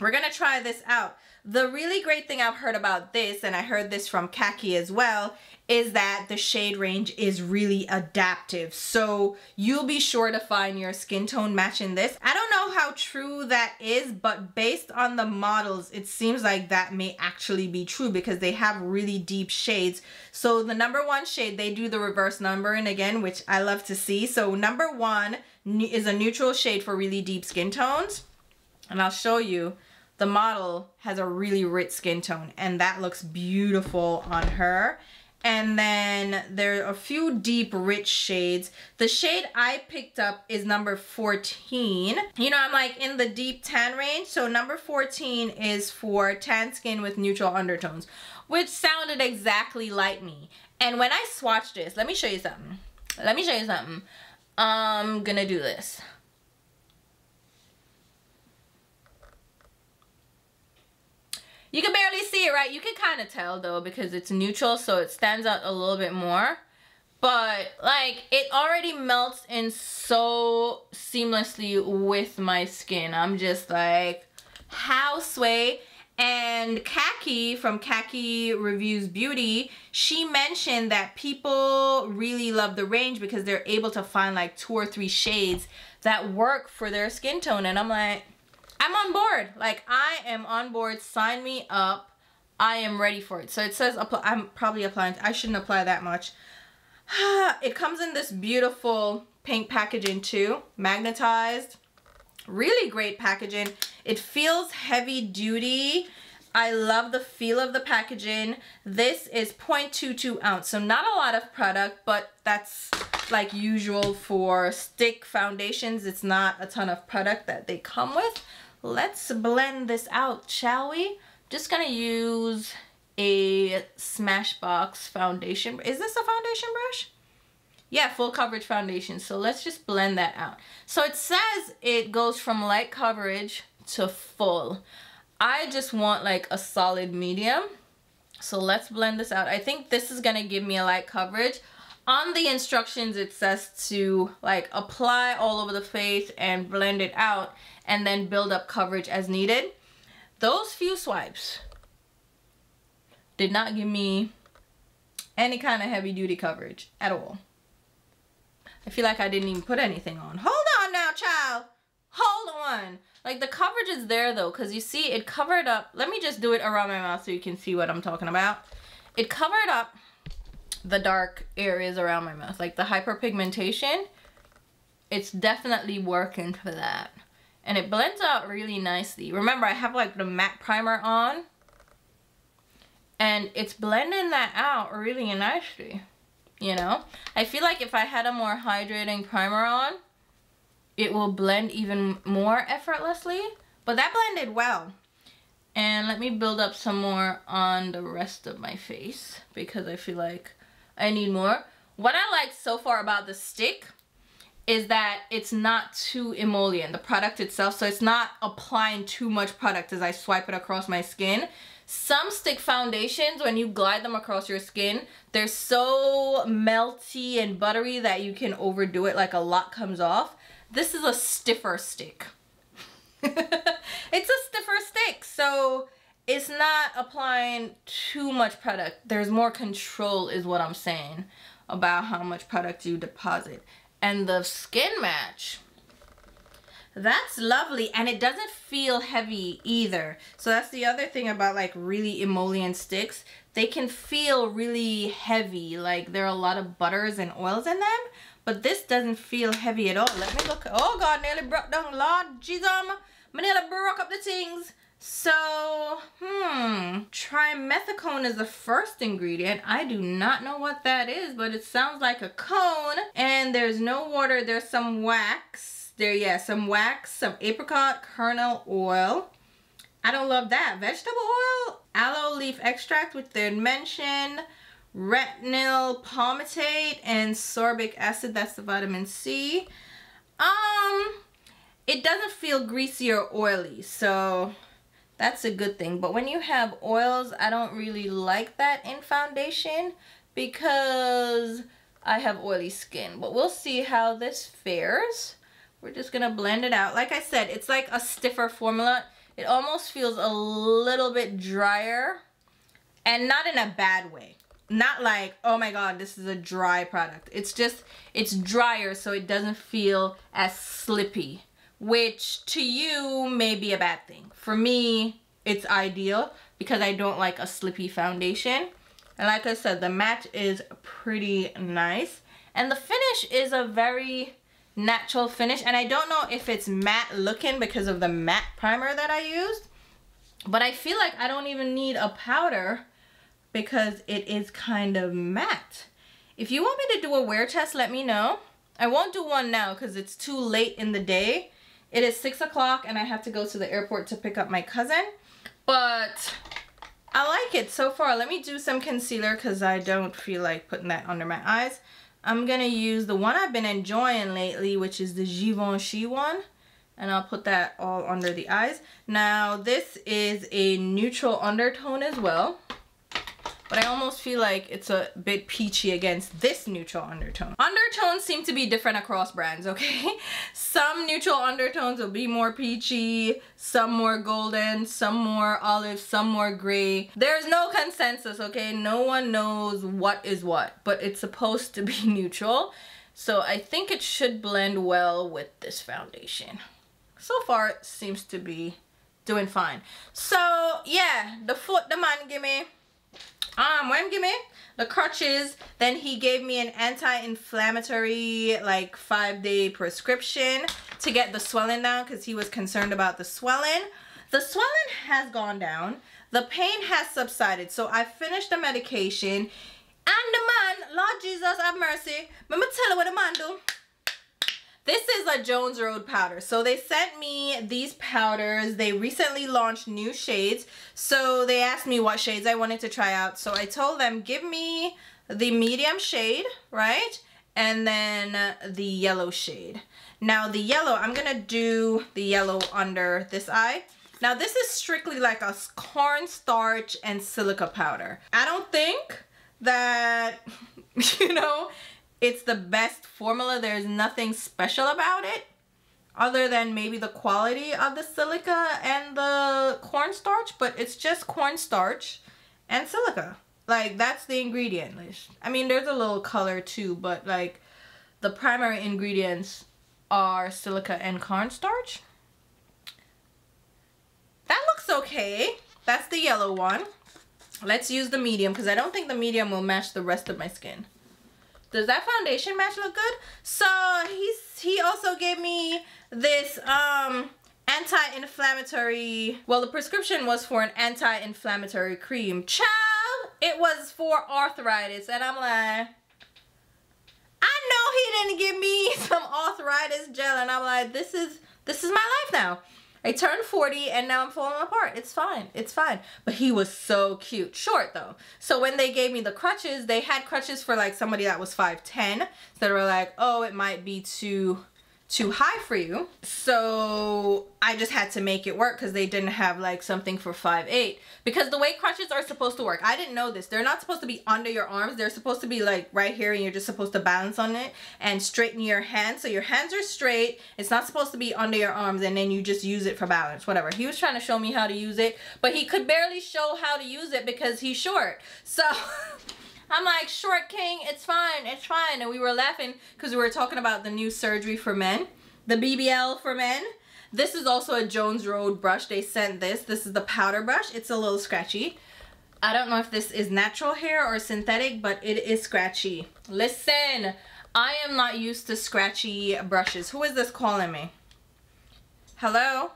we're gonna try this out. The really great thing I've heard about this, and I heard this from Kaki as well, is that the shade range is really adaptive. So you'll be sure to find your skin tone matching this. I don't know how true that is, but based on the models, it seems like that may actually be true because they have really deep shades. So the number one shade, they do the reverse numbering again, which I love to see. So number one is a neutral shade for really deep skin tones. And I'll show you the model has a really rich skin tone and that looks beautiful on her. And then there are a few deep, rich shades. The shade I picked up is number 14. You know, I'm like in the deep tan range. So number 14 is for tan skin with neutral undertones, which sounded exactly like me. And when I swatched this, let me show you something. Let me show you something. I'm gonna do this. You can barely see it, right? You can kind of tell though because it's neutral so it stands out a little bit more. But like it already melts in so seamlessly with my skin. I'm just like, how sway? And Kaki from Kaki Reviews Beauty, she mentioned that people really love the range because they're able to find like two or three shades that work for their skin tone. And I'm like, I'm on board. Like I am on board. Sign me up. I am ready for it. So it says I'm probably applying. I shouldn't apply that much. it comes in this beautiful pink packaging too. Magnetized. Really great packaging. It feels heavy duty. I love the feel of the packaging. This is 0.22 ounce, so not a lot of product, but that's like usual for stick foundations. It's not a ton of product that they come with let's blend this out, shall we? Just gonna use a Smashbox foundation. Is this a foundation brush? Yeah, full coverage foundation. So let's just blend that out. So it says it goes from light coverage to full. I just want like a solid medium. So let's blend this out. I think this is gonna give me a light coverage. On the instructions, it says to like apply all over the face and blend it out and then build up coverage as needed. Those few swipes did not give me any kind of heavy duty coverage at all. I feel like I didn't even put anything on. Hold on now, child. Hold on. Like the coverage is there though, because you see it covered up. Let me just do it around my mouth so you can see what I'm talking about. It covered up the dark areas around my mouth, like the hyperpigmentation. It's definitely working for that and it blends out really nicely. Remember, I have like the matte primer on and it's blending that out really nicely, you know? I feel like if I had a more hydrating primer on, it will blend even more effortlessly, but that blended well. And let me build up some more on the rest of my face because I feel like I need more. What I like so far about the stick is that it's not too emollient, the product itself. So it's not applying too much product as I swipe it across my skin. Some stick foundations, when you glide them across your skin, they're so melty and buttery that you can overdo it, like a lot comes off. This is a stiffer stick. it's a stiffer stick, so it's not applying too much product. There's more control is what I'm saying about how much product you deposit. And the skin match that's lovely and it doesn't feel heavy either. So that's the other thing about like really emollient sticks. They can feel really heavy like there are a lot of butters and oils in them but this doesn't feel heavy at all. Let me look. Oh god nearly broke down lord jesus I nearly broke up the things So, hmm, trimethicone is the first ingredient. I do not know what that is, but it sounds like a cone. And there's no water, there's some wax. There, yeah, some wax, some apricot kernel oil. I don't love that. Vegetable oil, aloe leaf extract, which they mentioned, retinol palmitate, and sorbic acid, that's the vitamin C. Um, it doesn't feel greasy or oily, so that's a good thing. But when you have oils, I don't really like that in foundation because I have oily skin. But we'll see how this fares. We're just going to blend it out. Like I said, it's like a stiffer formula. It almost feels a little bit drier and not in a bad way. Not like, oh my god, this is a dry product. It's just, it's drier so it doesn't feel as slippy which to you may be a bad thing. For me, it's ideal because I don't like a slippy foundation. And like I said, the match is pretty nice. And the finish is a very natural finish. And I don't know if it's matte looking because of the matte primer that I used. But I feel like I don't even need a powder because it is kind of matte. If you want me to do a wear test, let me know. I won't do one now because it's too late in the day. It is 6 o'clock and I have to go to the airport to pick up my cousin. But I like it so far. Let me do some concealer because I don't feel like putting that under my eyes. I'm going to use the one I've been enjoying lately, which is the Givenchy one. And I'll put that all under the eyes. Now, this is a neutral undertone as well but I almost feel like it's a bit peachy against this neutral undertone. Undertones seem to be different across brands, okay? Some neutral undertones will be more peachy, some more golden, some more olive, some more gray. There's no consensus, okay? No one knows what is what, but it's supposed to be neutral. So I think it should blend well with this foundation. So far, it seems to be doing fine. So yeah, the foot the man give me um when give me the crutches. Then he gave me an anti-inflammatory like five day prescription to get the swelling down because he was concerned about the swelling. The swelling has gone down. The pain has subsided. So i finished the medication. And the man lord jesus have mercy. Me tell you what the man do this is a Jones Road powder. So they sent me these powders. They recently launched new shades. So they asked me what shades I wanted to try out. So I told them, give me the medium shade, right? And then the yellow shade. Now the yellow, I'm to do the yellow under this eye. Now this is strictly like a cornstarch and silica powder. I don't think that, you know, it's the best formula. There's nothing special about it other than maybe the quality of the silica and the cornstarch, but it's just cornstarch and silica. Like that's the ingredient list. I mean, there's a little color too, but like the primary ingredients are silica and cornstarch. That looks okay. That's the yellow one. Let's use the medium because I don't think the medium will match the rest of my skin. Does that foundation match look good? So he's he also gave me this um anti-inflammatory well the prescription was for an anti-inflammatory cream child it was for arthritis and i'm like i know he didn't give me some arthritis gel and i'm like this is this is my life now I turned 40 and now I'm falling apart. It's fine. It's fine. But he was so cute. Short though. So when they gave me the crutches, they had crutches for like somebody that was 5'10". So they were like, oh, it might be too too high for you. So I just had to make it work because they didn't have like something for 5'8". Because the way crutches are supposed to work, I didn't know this. They're not supposed to be under your arms. They're supposed to be like right here and you're just supposed to balance on it and straighten your hands. So your hands are straight. It's not supposed to be under your arms and then you just use it for balance, whatever. He was trying to show me how to use it, but he could barely show how to use it because he's short. So... I'm like, short king, it's fine, it's fine. And we were laughing because we were talking about the new surgery for men, the BBL for men. This is also a Jones Road brush. They sent this. This is the powder brush. It's a little scratchy. I don't know if this is natural hair or synthetic, but it is scratchy. Listen, I am not used to scratchy brushes. Who is this calling me? Hello?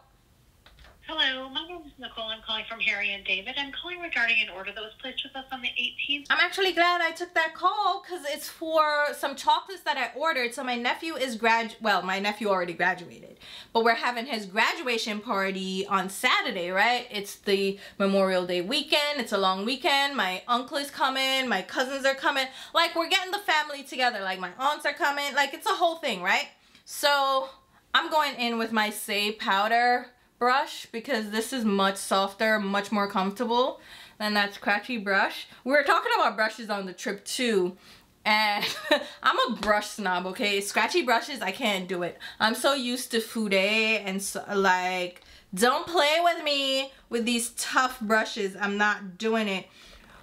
Hello, my name is Nicole. I'm calling from Harry and David. I'm calling regarding an order that was placed with us on the 18th. I'm actually glad I took that call because it's for some chocolates that I ordered. So my nephew is grad, well, my nephew already graduated, but we're having his graduation party on Saturday, right? It's the Memorial Day weekend. It's a long weekend. My uncle is coming. My cousins are coming. Like we're getting the family together. Like my aunts are coming. Like it's a whole thing, right? So I'm going in with my Say powder brush because this is much softer, much more comfortable than that scratchy brush. We were talking about brushes on the trip too. And I'm a brush snob, okay? Scratchy brushes, I can't do it. I'm so used to Fude eh? and so, like, don't play with me with these tough brushes. I'm not doing it.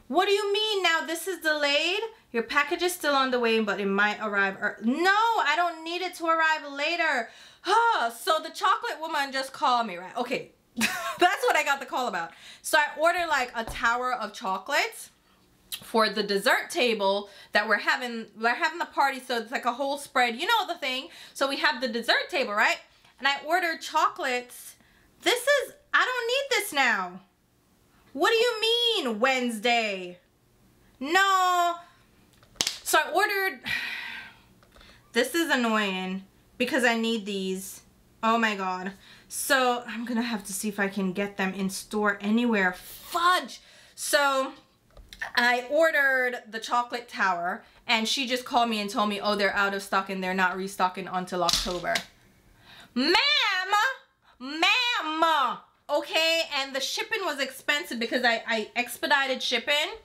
What do you mean now this is delayed? Your package is still on the way, but it might arrive. no, I don't need it to arrive later. Huh, so the chocolate woman just called me, right? Okay, that's what I got the call about. So I ordered like a tower of chocolates for the dessert table that we're having we're having the party so it's like a whole spread you know the thing? So we have the dessert table right? And I ordered chocolates. This is I don't need this now. What do you mean Wednesday? No. So I ordered this is annoying because I need these. Oh my god. So I'm gonna have to see if I can get them in store anywhere. Fudge! So I ordered the chocolate tower and she just called me and told me, oh, they're out of stock and they're not restocking until October. Ma'am! Ma'am! Okay, and the shipping was expensive because I, I expedited shipping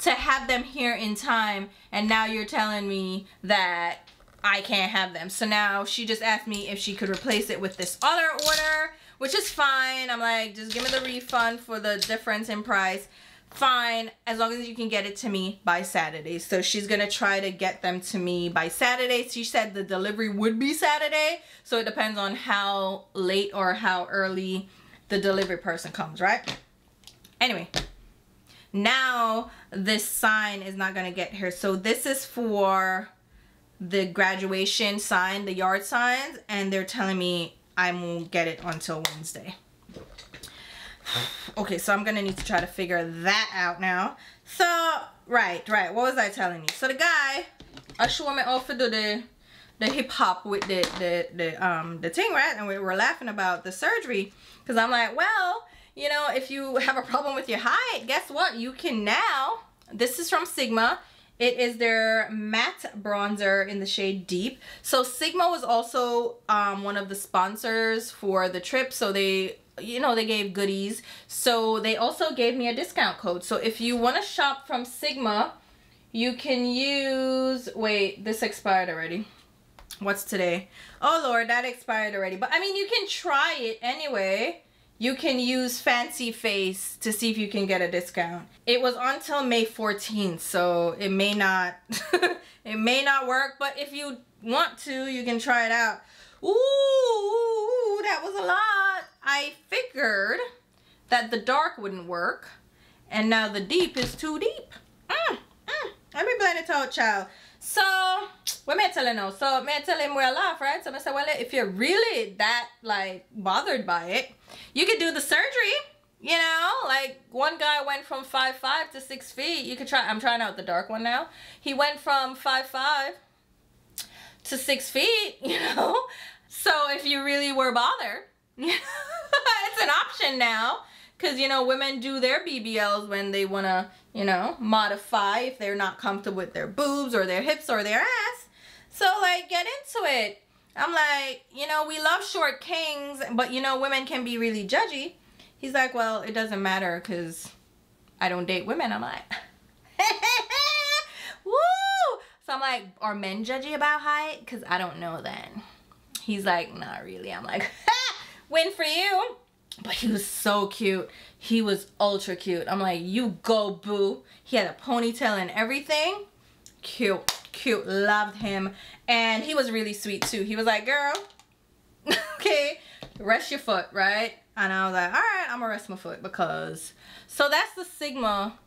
to have them here in time and now you're telling me that I can't have them. So now she just asked me if she could replace it with this other order, which is fine. I'm like, just give me the refund for the difference in price. Fine, as long as you can get it to me by Saturday. So she's going to try to get them to me by Saturday. She said the delivery would be Saturday. So it depends on how late or how early the delivery person comes, right? Anyway, now this sign is not going to get here. So this is for the graduation sign, the yard signs, and they're telling me I won't get it until Wednesday. okay, so I'm gonna need to try to figure that out now. So, right, right, what was I telling you? So the guy, I show me off to do the the hip hop with the the the um the thing, right? And we were laughing about the surgery because I'm like, well, you know, if you have a problem with your height, guess what? You can now. This is from Sigma. It is their matte bronzer in the shade Deep. So Sigma was also um, one of the sponsors for the trip. So they, you know, they gave goodies. So they also gave me a discount code. So if you want to shop from Sigma, you can use, wait, this expired already. What's today? Oh Lord, that expired already. But I mean, you can try it anyway you can use Fancy Face to see if you can get a discount. It was until May 14th, so it may not it may not work, but if you want to, you can try it out. Ooh, that was a lot. I figured that the dark wouldn't work, and now the deep is too deep. Mm, mm. Let me blend it out, child. So, what may I tell you now? So, may I tell him we're laugh, right? So, I said, well, if you're really that, like, bothered by it, you could do the surgery. You know, like one guy went from five five to six feet. You could try. I'm trying out the dark one now. He went from five five to six feet. You know, so if you really were bothered, it's an option now. Cause you know women do their BBLs when they wanna you know modify if they're not comfortable with their boobs or their hips or their ass. So like get into it. I'm like, you know, we love short kings, but you know, women can be really judgy. He's like, well, it doesn't matter because I don't date women. I'm like, woo! So I'm like, are men judgy about height? Because I don't know then. He's like, not really. I'm like, win for you. But he was so cute. He was ultra cute. I'm like, you go, boo. He had a ponytail and everything. Cute cute loved him. And he was really sweet too. He was like girl okay rest your foot right? And i was like all right i'm gonna rest my foot because so that's the sigma.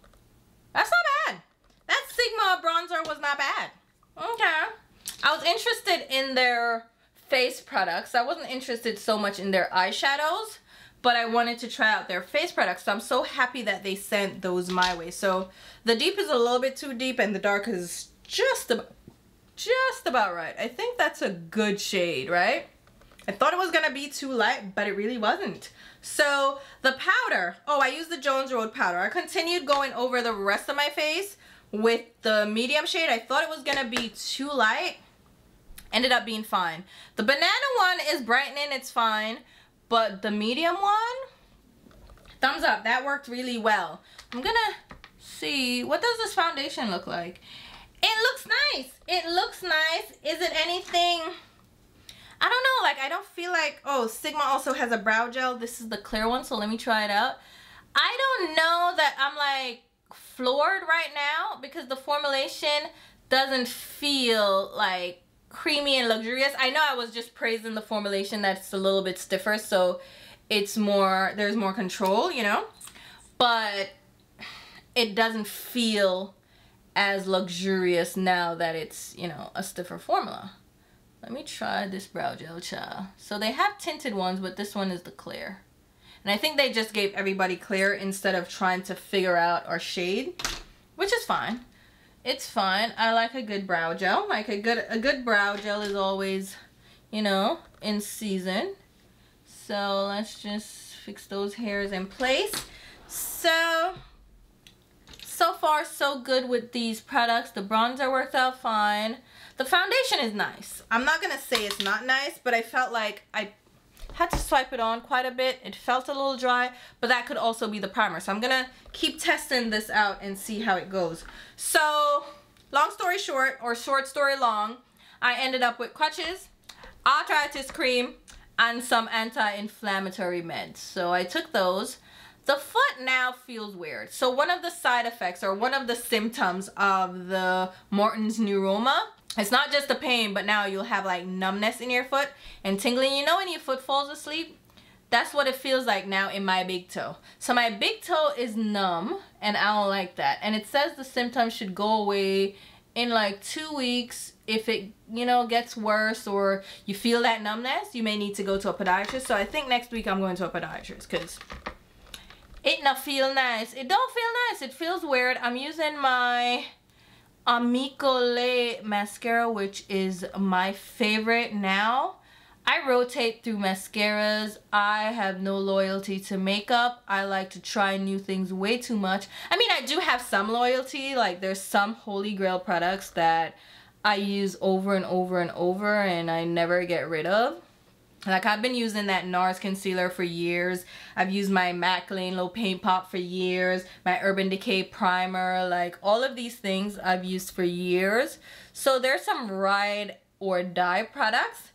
That's not bad. That sigma bronzer was not bad. Okay. I was interested in their face products. I wasn't interested so much in their eyeshadows but I wanted to try out their face products. So I'm so happy that they sent those my way. So the deep is a little bit too deep and the dark is just about, just about right. I think that's a good shade, right? I thought it was gonna be too light, but it really wasn't. So the powder, oh, I used the Jones Road powder. I continued going over the rest of my face with the medium shade. I thought it was gonna be too light. Ended up being fine. The banana one is brightening, it's fine. But the medium one, thumbs up. That worked really well. I'm gonna see, what does this foundation look like? It looks nice. It looks nice. Is it anything... I don't know, like I don't feel like, oh, Sigma also has a brow gel. This is the clear one, so let me try it out. I don't know that I'm like floored right now because the formulation doesn't feel like creamy and luxurious. I know I was just praising the formulation that's a little bit stiffer, so it's more, there's more control, you know? But it doesn't feel as luxurious now that it's, you know, a stiffer formula. Let me try this brow gel, child. So they have tinted ones, but this one is the clear. And I think they just gave everybody clear instead of trying to figure out our shade, which is fine. It's fine. I like a good brow gel. Like a good a good brow gel is always, you know, in season. So let's just fix those hairs in place. So, so far so good with these products. The bronzer worked out fine. The foundation is nice. I'm not to say it's not nice, but I felt like I had to swipe it on quite a bit. It felt a little dry, but that could also be the primer. So I'm to keep testing this out and see how it goes. So, long story short, or short story long, I ended up with crutches, arthritis cream, and some anti-inflammatory meds. So I took those. The foot now feels weird. So one of the side effects or one of the symptoms of the Morton's Neuroma it's not just the pain, but now you'll have like numbness in your foot and tingling. You know when your foot falls asleep? That's what it feels like now in my big toe. So my big toe is numb and I don't like that. And it says the symptoms should go away in like two weeks. If it, you know, gets worse or you feel that numbness, you may need to go to a podiatrist. So I think next week I'm going to a podiatrist because it not feel nice. It don't feel nice. It feels weird. I'm using my Ami Colé mascara, which is my favorite now. I rotate through mascaras. I have no loyalty to makeup. I like to try new things way too much. I mean, I do have some loyalty. Like, there's some holy grail products that I use over and over and over and I never get rid of. Like I've been using that NARS concealer for years. I've used my MAC Lane Low Paint Pot for years. My Urban Decay primer. Like all of these things I've used for years. So there's some ride or die products.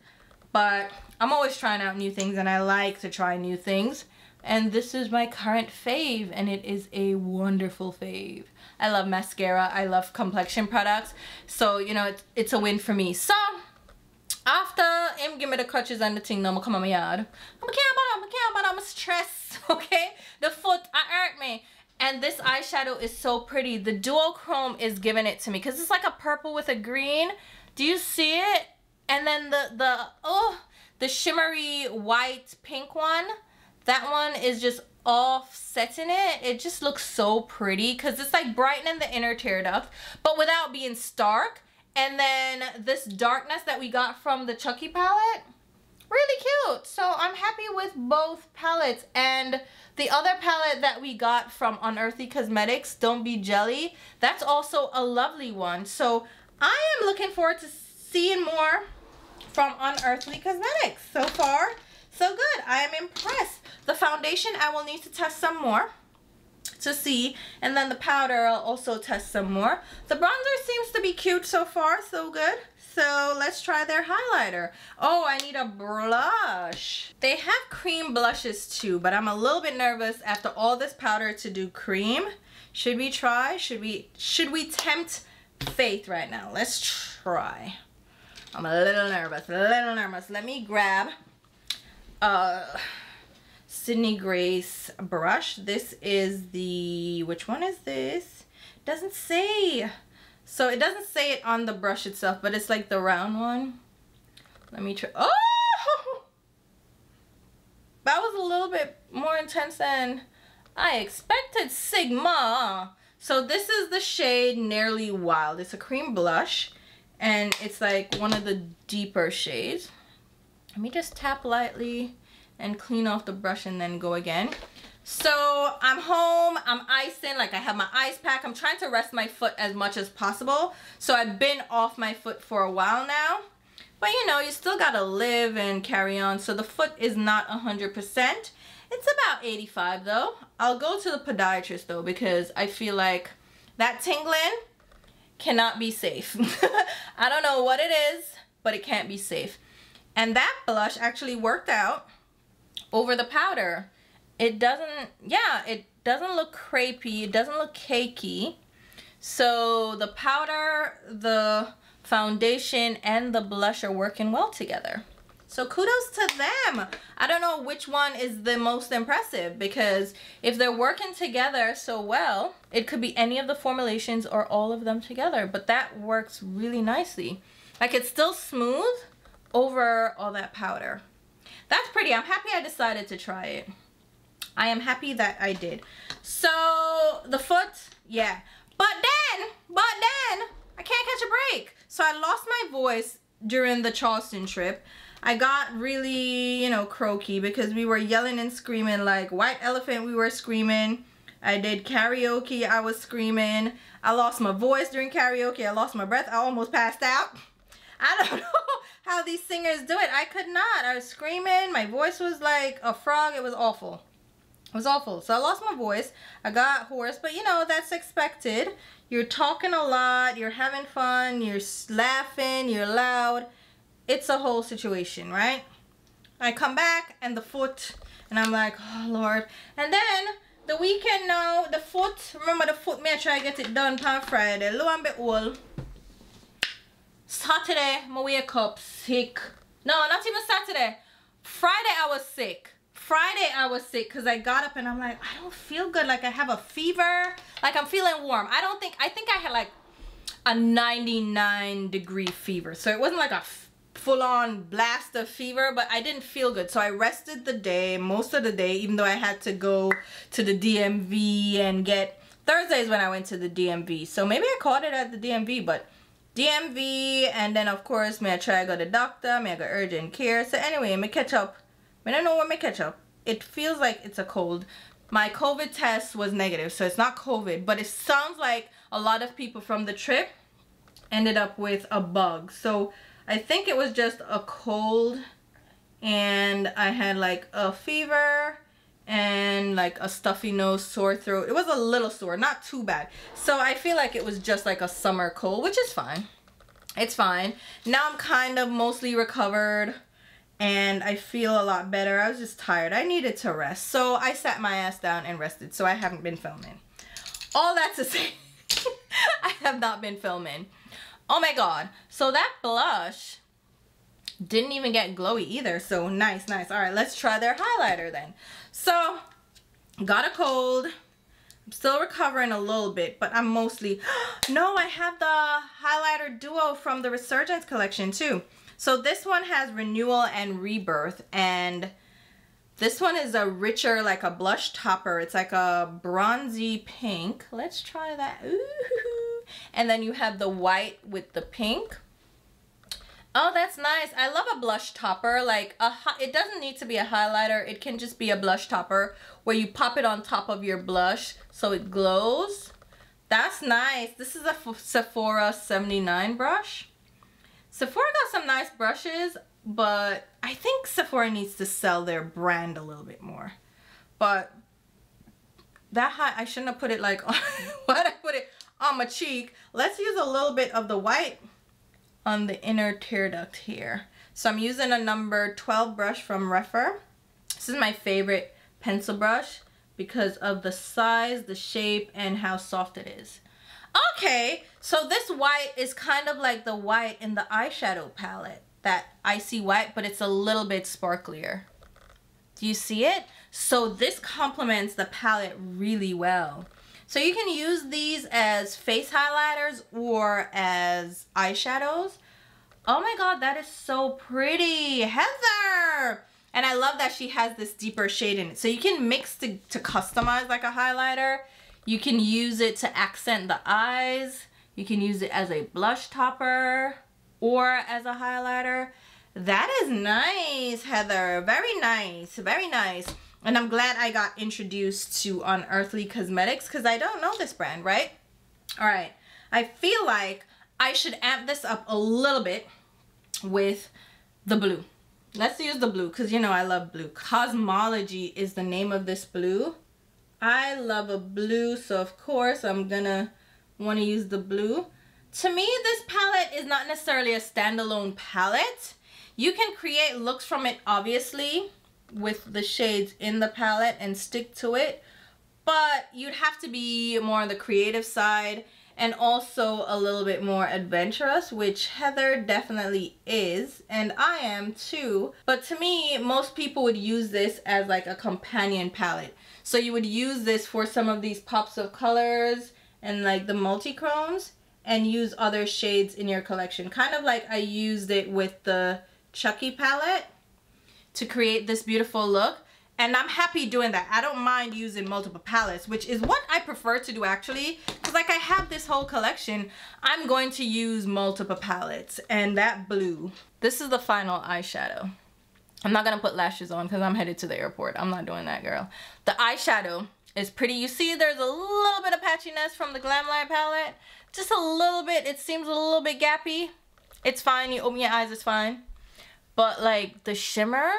But I'm always trying out new things and I like to try new things. And this is my current fave and it is a wonderful fave. I love mascara. I love complexion products. So, you know, it's, it's a win for me. So, after him give me the crutches and the thing, now I'm come on my yard. I can't but I can't but I'm stressed, okay? The foot, I hurt me. And this eyeshadow is so pretty. The duochrome is giving it to me because it's like a purple with a green. Do you see it? And then the, the, oh, the shimmery white pink one. That one is just offsetting it. It just looks so pretty because it's like brightening the inner tear duct, but without being stark. And then this darkness that we got from the Chucky palette, really cute. So I'm happy with both palettes. And the other palette that we got from Unearthly Cosmetics, Don't Be Jelly, that's also a lovely one. So I am looking forward to seeing more from Unearthly Cosmetics. So far, so good. I am impressed. The foundation, I will need to test some more to see. And then the powder, I'll also test some more. The bronzer seems to be cute so far, so good. So let's try their highlighter. Oh, I need a blush. They have cream blushes too, but I'm a little bit nervous after all this powder to do cream. Should we try? Should we, should we tempt faith right now? Let's try. I'm a little nervous, a little nervous. Let me grab uh Sydney Grace brush. This is the, which one is this? Doesn't say. So it doesn't say it on the brush itself, but it's like the round one. Let me try. Oh! that was a little bit more intense than I expected, Sigma. So this is the shade Nearly Wild. It's a cream blush and it's like one of the deeper shades. Let me just tap lightly and clean off the brush and then go again. So I'm home, I'm icing, like I have my ice pack. I'm trying to rest my foot as much as possible. So I've been off my foot for a while now. But you know, you still gotta live and carry on. So the foot is not 100%. It's about 85 though. I'll go to the podiatrist though because I feel like that tingling cannot be safe. I don't know what it is, but it can't be safe. And that blush actually worked out over the powder. It doesn't, yeah, it doesn't look crepey. It doesn't look cakey. So the powder, the foundation, and the blush are working well together. So kudos to them. I don't know which one is the most impressive because if they're working together so well, it could be any of the formulations or all of them together. But that works really nicely. Like it's still smooth over all that powder. That's pretty. I'm happy I decided to try it. I am happy that I did. So the foot, yeah. But then, but then, I can't catch a break. So I lost my voice during the Charleston trip. I got really, you know, croaky because we were yelling and screaming like White Elephant we were screaming. I did karaoke, I was screaming. I lost my voice during karaoke, I lost my breath, I almost passed out. I don't know how these singers do it. I could not. I was screaming, my voice was like a frog, it was awful. It was awful. So I lost my voice. I got hoarse, but you know, that's expected. You're talking a lot, you're having fun, you're laughing, you're loud it's a whole situation, right? I come back and the foot, and I'm like, oh Lord. And then the weekend now, the foot, remember the foot, me I try to get it done on Friday. Lo and behold, Saturday, wake up sick. No, not even Saturday. Friday I was sick. Friday I was sick because I got up and I'm like, I don't feel good. Like I have a fever. Like I'm feeling warm. I don't think, I think I had like a 99 degree fever. So it wasn't like a full-on blast of fever but I didn't feel good so I rested the day most of the day even though I had to go to the DMV and get Thursdays when I went to the DMV so maybe I caught it at the DMV but DMV and then of course may I try go to the doctor may I go urgent care? So anyway may catch up. I don't know what may catch up. It feels like it's a cold. My COVID test was negative so it's not COVID but it sounds like a lot of people from the trip ended up with a bug. So I think it was just a cold and I had like a fever like a stuffy nose, sore throat. It was a little sore, not too bad. So I feel like it was just like a summer cold, which is fine. It's fine. Now I'm kind of mostly recovered and I feel a lot better. I was just tired. I needed to rest. So I sat my ass down and rested. So I haven't been filming. All that to say, I have not been filming. Oh my god. So that blush didn't even get glowy either. So nice, nice. All right, let's try their highlighter then. So, got a cold. I'm still recovering a little bit, but I'm mostly... no, I have the highlighter duo from the Resurgence collection too. So this one has Renewal and Rebirth and this one is a richer, like a blush topper. It's like a bronzy pink. Let's try that. Ooh. And then you have the white with the pink. Oh, that's nice. I love a blush topper. Like, a it doesn't need to be a highlighter. It can just be a blush topper where you pop it on top of your blush so it glows. That's nice. This is a Sephora 79 brush. Sephora got some nice brushes, but I think Sephora needs to sell their brand a little bit more. But that high, I shouldn't have put it like, why did I put it on my cheek. Let's use a little bit of the white on the inner tear duct here. So I'm using a number 12 brush from Rephr. This is my favorite pencil brush because of the size, the shape, and how soft it is. Okay, so this white is kind of like the white in the eyeshadow palette. That icy white, but it's a little bit sparklier. Do you see it? So this complements the palette really well. So you can use these as face highlighters or as eyeshadows. Oh my god, that is so pretty. Heather! And I love that she has this deeper shade in it. So you can mix to, to customize like a highlighter. You can use it to accent the eyes. You can use it as a blush topper or as a highlighter. That is nice, Heather. Very nice. Very nice. And I'm glad I got introduced to Unearthly Cosmetics because I don't know this brand, right? All right. I feel like I should amp this up a little bit with the blue. Let's use the blue because you know I love blue. Cosmology is the name of this blue. I love a blue, so of course I'm gonna want to use the blue. To me, this palette is not necessarily a standalone palette. You can create looks from it, obviously, with the shades in the palette and stick to it. But you'd have to be more on the creative side and also a little bit more adventurous, which Heather definitely is, and I am too. But to me, most people would use this as like a companion palette. So you would use this for some of these pops of colors and like the multi-chromes and use other shades in your collection. Kind of like I used it with the Chucky palette to create this beautiful look. And I'm happy doing that. I don't mind using multiple palettes, which is what I prefer to do actually. Because like I have this whole collection, I'm going to use multiple palettes. And that blue, this is the final eyeshadow. I'm not to put lashes on because I'm headed to the airport. I'm not doing that, girl. The eyeshadow is pretty. You see there's a little bit of patchiness from the Glamlite palette. Just a little bit. It seems a little bit gappy. It's fine. You open your eyes, it's fine. But like the shimmer,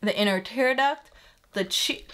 the inner tear duct, the cheek.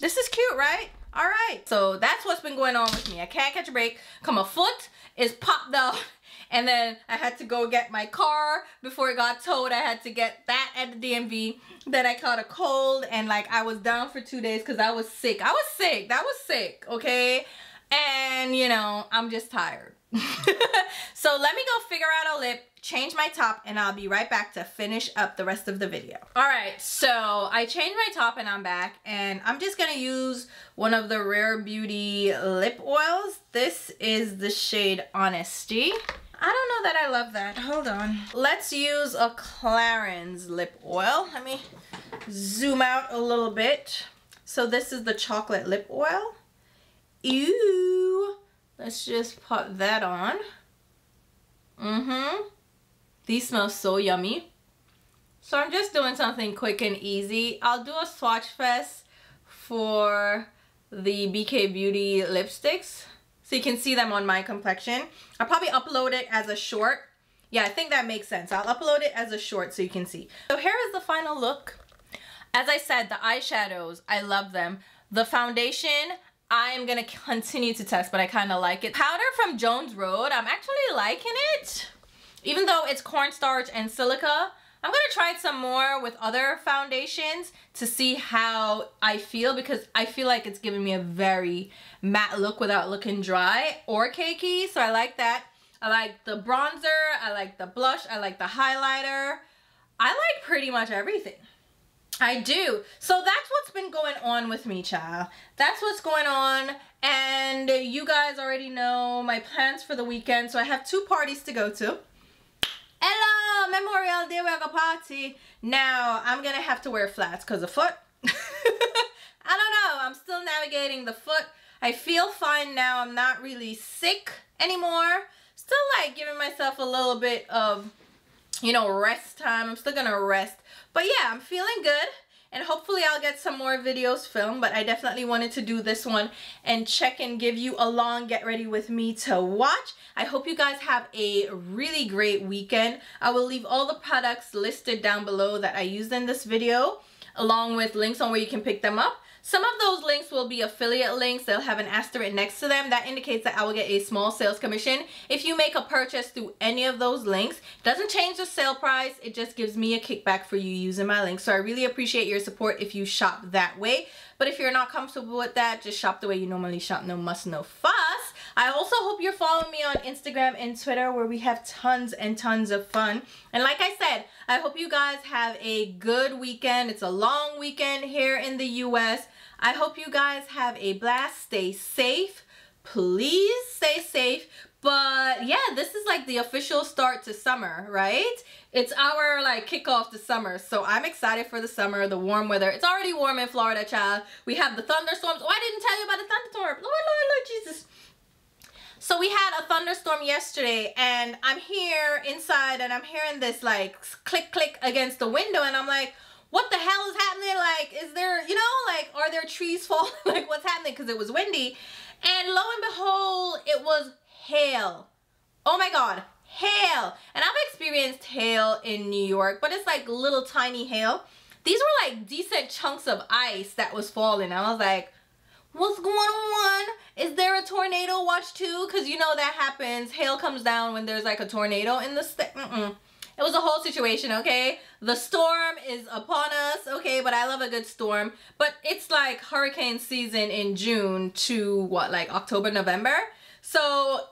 This is cute, right? All right. So that's what's been going on with me. I can't catch a break. Come a foot is popped out. And then I had to go get my car before it got towed. I had to get that at the DMV. Then I caught a cold and like I was down for two days because I was sick. I was sick. That was sick, okay? And you know, I'm just tired. so let me go figure out a lip change my top and I'll be right back to finish up the rest of the video. All right, so I changed my top and I'm back and I'm just gonna use one of the Rare Beauty lip oils. This is the shade Honesty. I don't know that I love that. Hold on. Let's use a Clarins lip oil. Let me zoom out a little bit. So this is the chocolate lip oil. Ew. Let's just put that on. Mm-hmm. These smell so yummy. So I'm just doing something quick and easy. I'll do a swatch fest for the BK Beauty lipsticks. So you can see them on my complexion. I'll probably upload it as a short. Yeah, I think that makes sense. I'll upload it as a short so you can see. So here is the final look. As I said, the eyeshadows, I love them. The foundation, I'm gonna continue to test, but I kind of like it. Powder from Jones Road, I'm actually liking it. Even though it's cornstarch and silica, I'm gonna try some more with other foundations to see how I feel because I feel like it's giving me a very matte look without looking dry or cakey. So I like that. I like the bronzer, I like the blush, I like the highlighter. I like pretty much everything. I do. So that's what's been going on with me, child. That's what's going on. And you guys already know my plans for the weekend. So I have two parties to go to. Hello, Memorial Day, we're going party. Now, I'm to have to wear flats because of foot. I don't know. I'm still navigating the foot. I feel fine now. I'm not really sick anymore. Still like giving myself a little bit of, you know, rest time. I'm still to rest. But yeah, I'm feeling good and hopefully I'll get some more videos filmed but I definitely wanted to do this one and check and give you a long get ready with me to watch. I hope you guys have a really great weekend. I will leave all the products listed down below that I used in this video along with links on where you can pick them up. Some of those links will be affiliate links. They'll have an asterisk next to them. That indicates that I will get a small sales commission if you make a purchase through any of those links. It doesn't change the sale price. It just gives me a kickback for you using my link. So I really appreciate your support if you shop that way. But if you're not comfortable with that, just shop the way you normally shop. No muss, no fuss. I also hope you're following me on Instagram and Twitter where we have tons and tons of fun. And like I said, I hope you guys have a good weekend. It's a long weekend here in the U.S. I hope you guys have a blast. Stay safe. Please stay safe. But yeah, this is like the official start to summer, right? It's our like kickoff to summer. So I'm excited for the summer, the warm weather. It's already warm in Florida, child. We have the thunderstorms. Oh, I didn't tell you about the thunderstorm. Lord, Lord, Lord Jesus. So we had a thunderstorm yesterday and I'm here inside and I'm hearing this like click click against the window and I'm like, what the hell is happening? Like, is there, you know, like, are there trees falling? like, what's happening? Because it was windy. And lo and behold, it was hail. Oh my God, hail. And I've experienced hail in New York, but it's like little tiny hail. These were like decent chunks of ice that was falling. I was like, what's going on? Is there a tornado watch too? Because you know that happens. Hail comes down when there's like a tornado in the state. Mm -mm. It was a whole situation, okay? The storm is upon us, okay? But I love a good storm. But it's like hurricane season in June to what, like October, November? So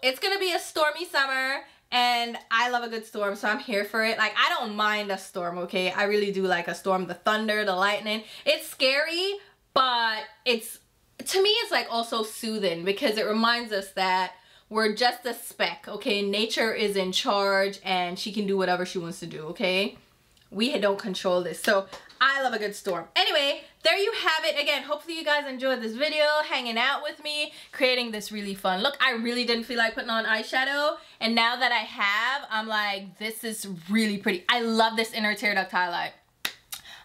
it's gonna be a stormy summer and I love a good storm, so I'm here for it. Like, I don't mind a storm, okay? I really do like a storm. The thunder, the lightning. It's scary, but it's, to me, it's like also soothing because it reminds us that we're just a speck, okay? Nature is in charge and she can do whatever she wants to do, okay? We don't control this. So I love a good storm. Anyway, there you have it. Again, hopefully you guys enjoyed this video, hanging out with me, creating this really fun look. I really didn't feel like putting on eyeshadow. And now that I have, I'm like, this is really pretty. I love this inner tear duct highlight.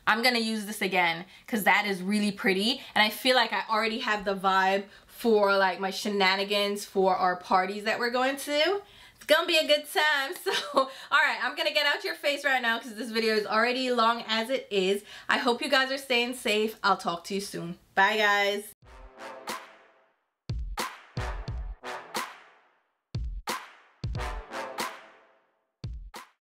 I'm gonna use this again because that is really pretty. And I feel like I already have the vibe for like my shenanigans for our parties that we're going to It's gonna be a good time. So, all right, I'm gonna get out your face right now because this video is already long as it is. I hope you guys are staying safe. I'll talk to you soon. Bye, guys.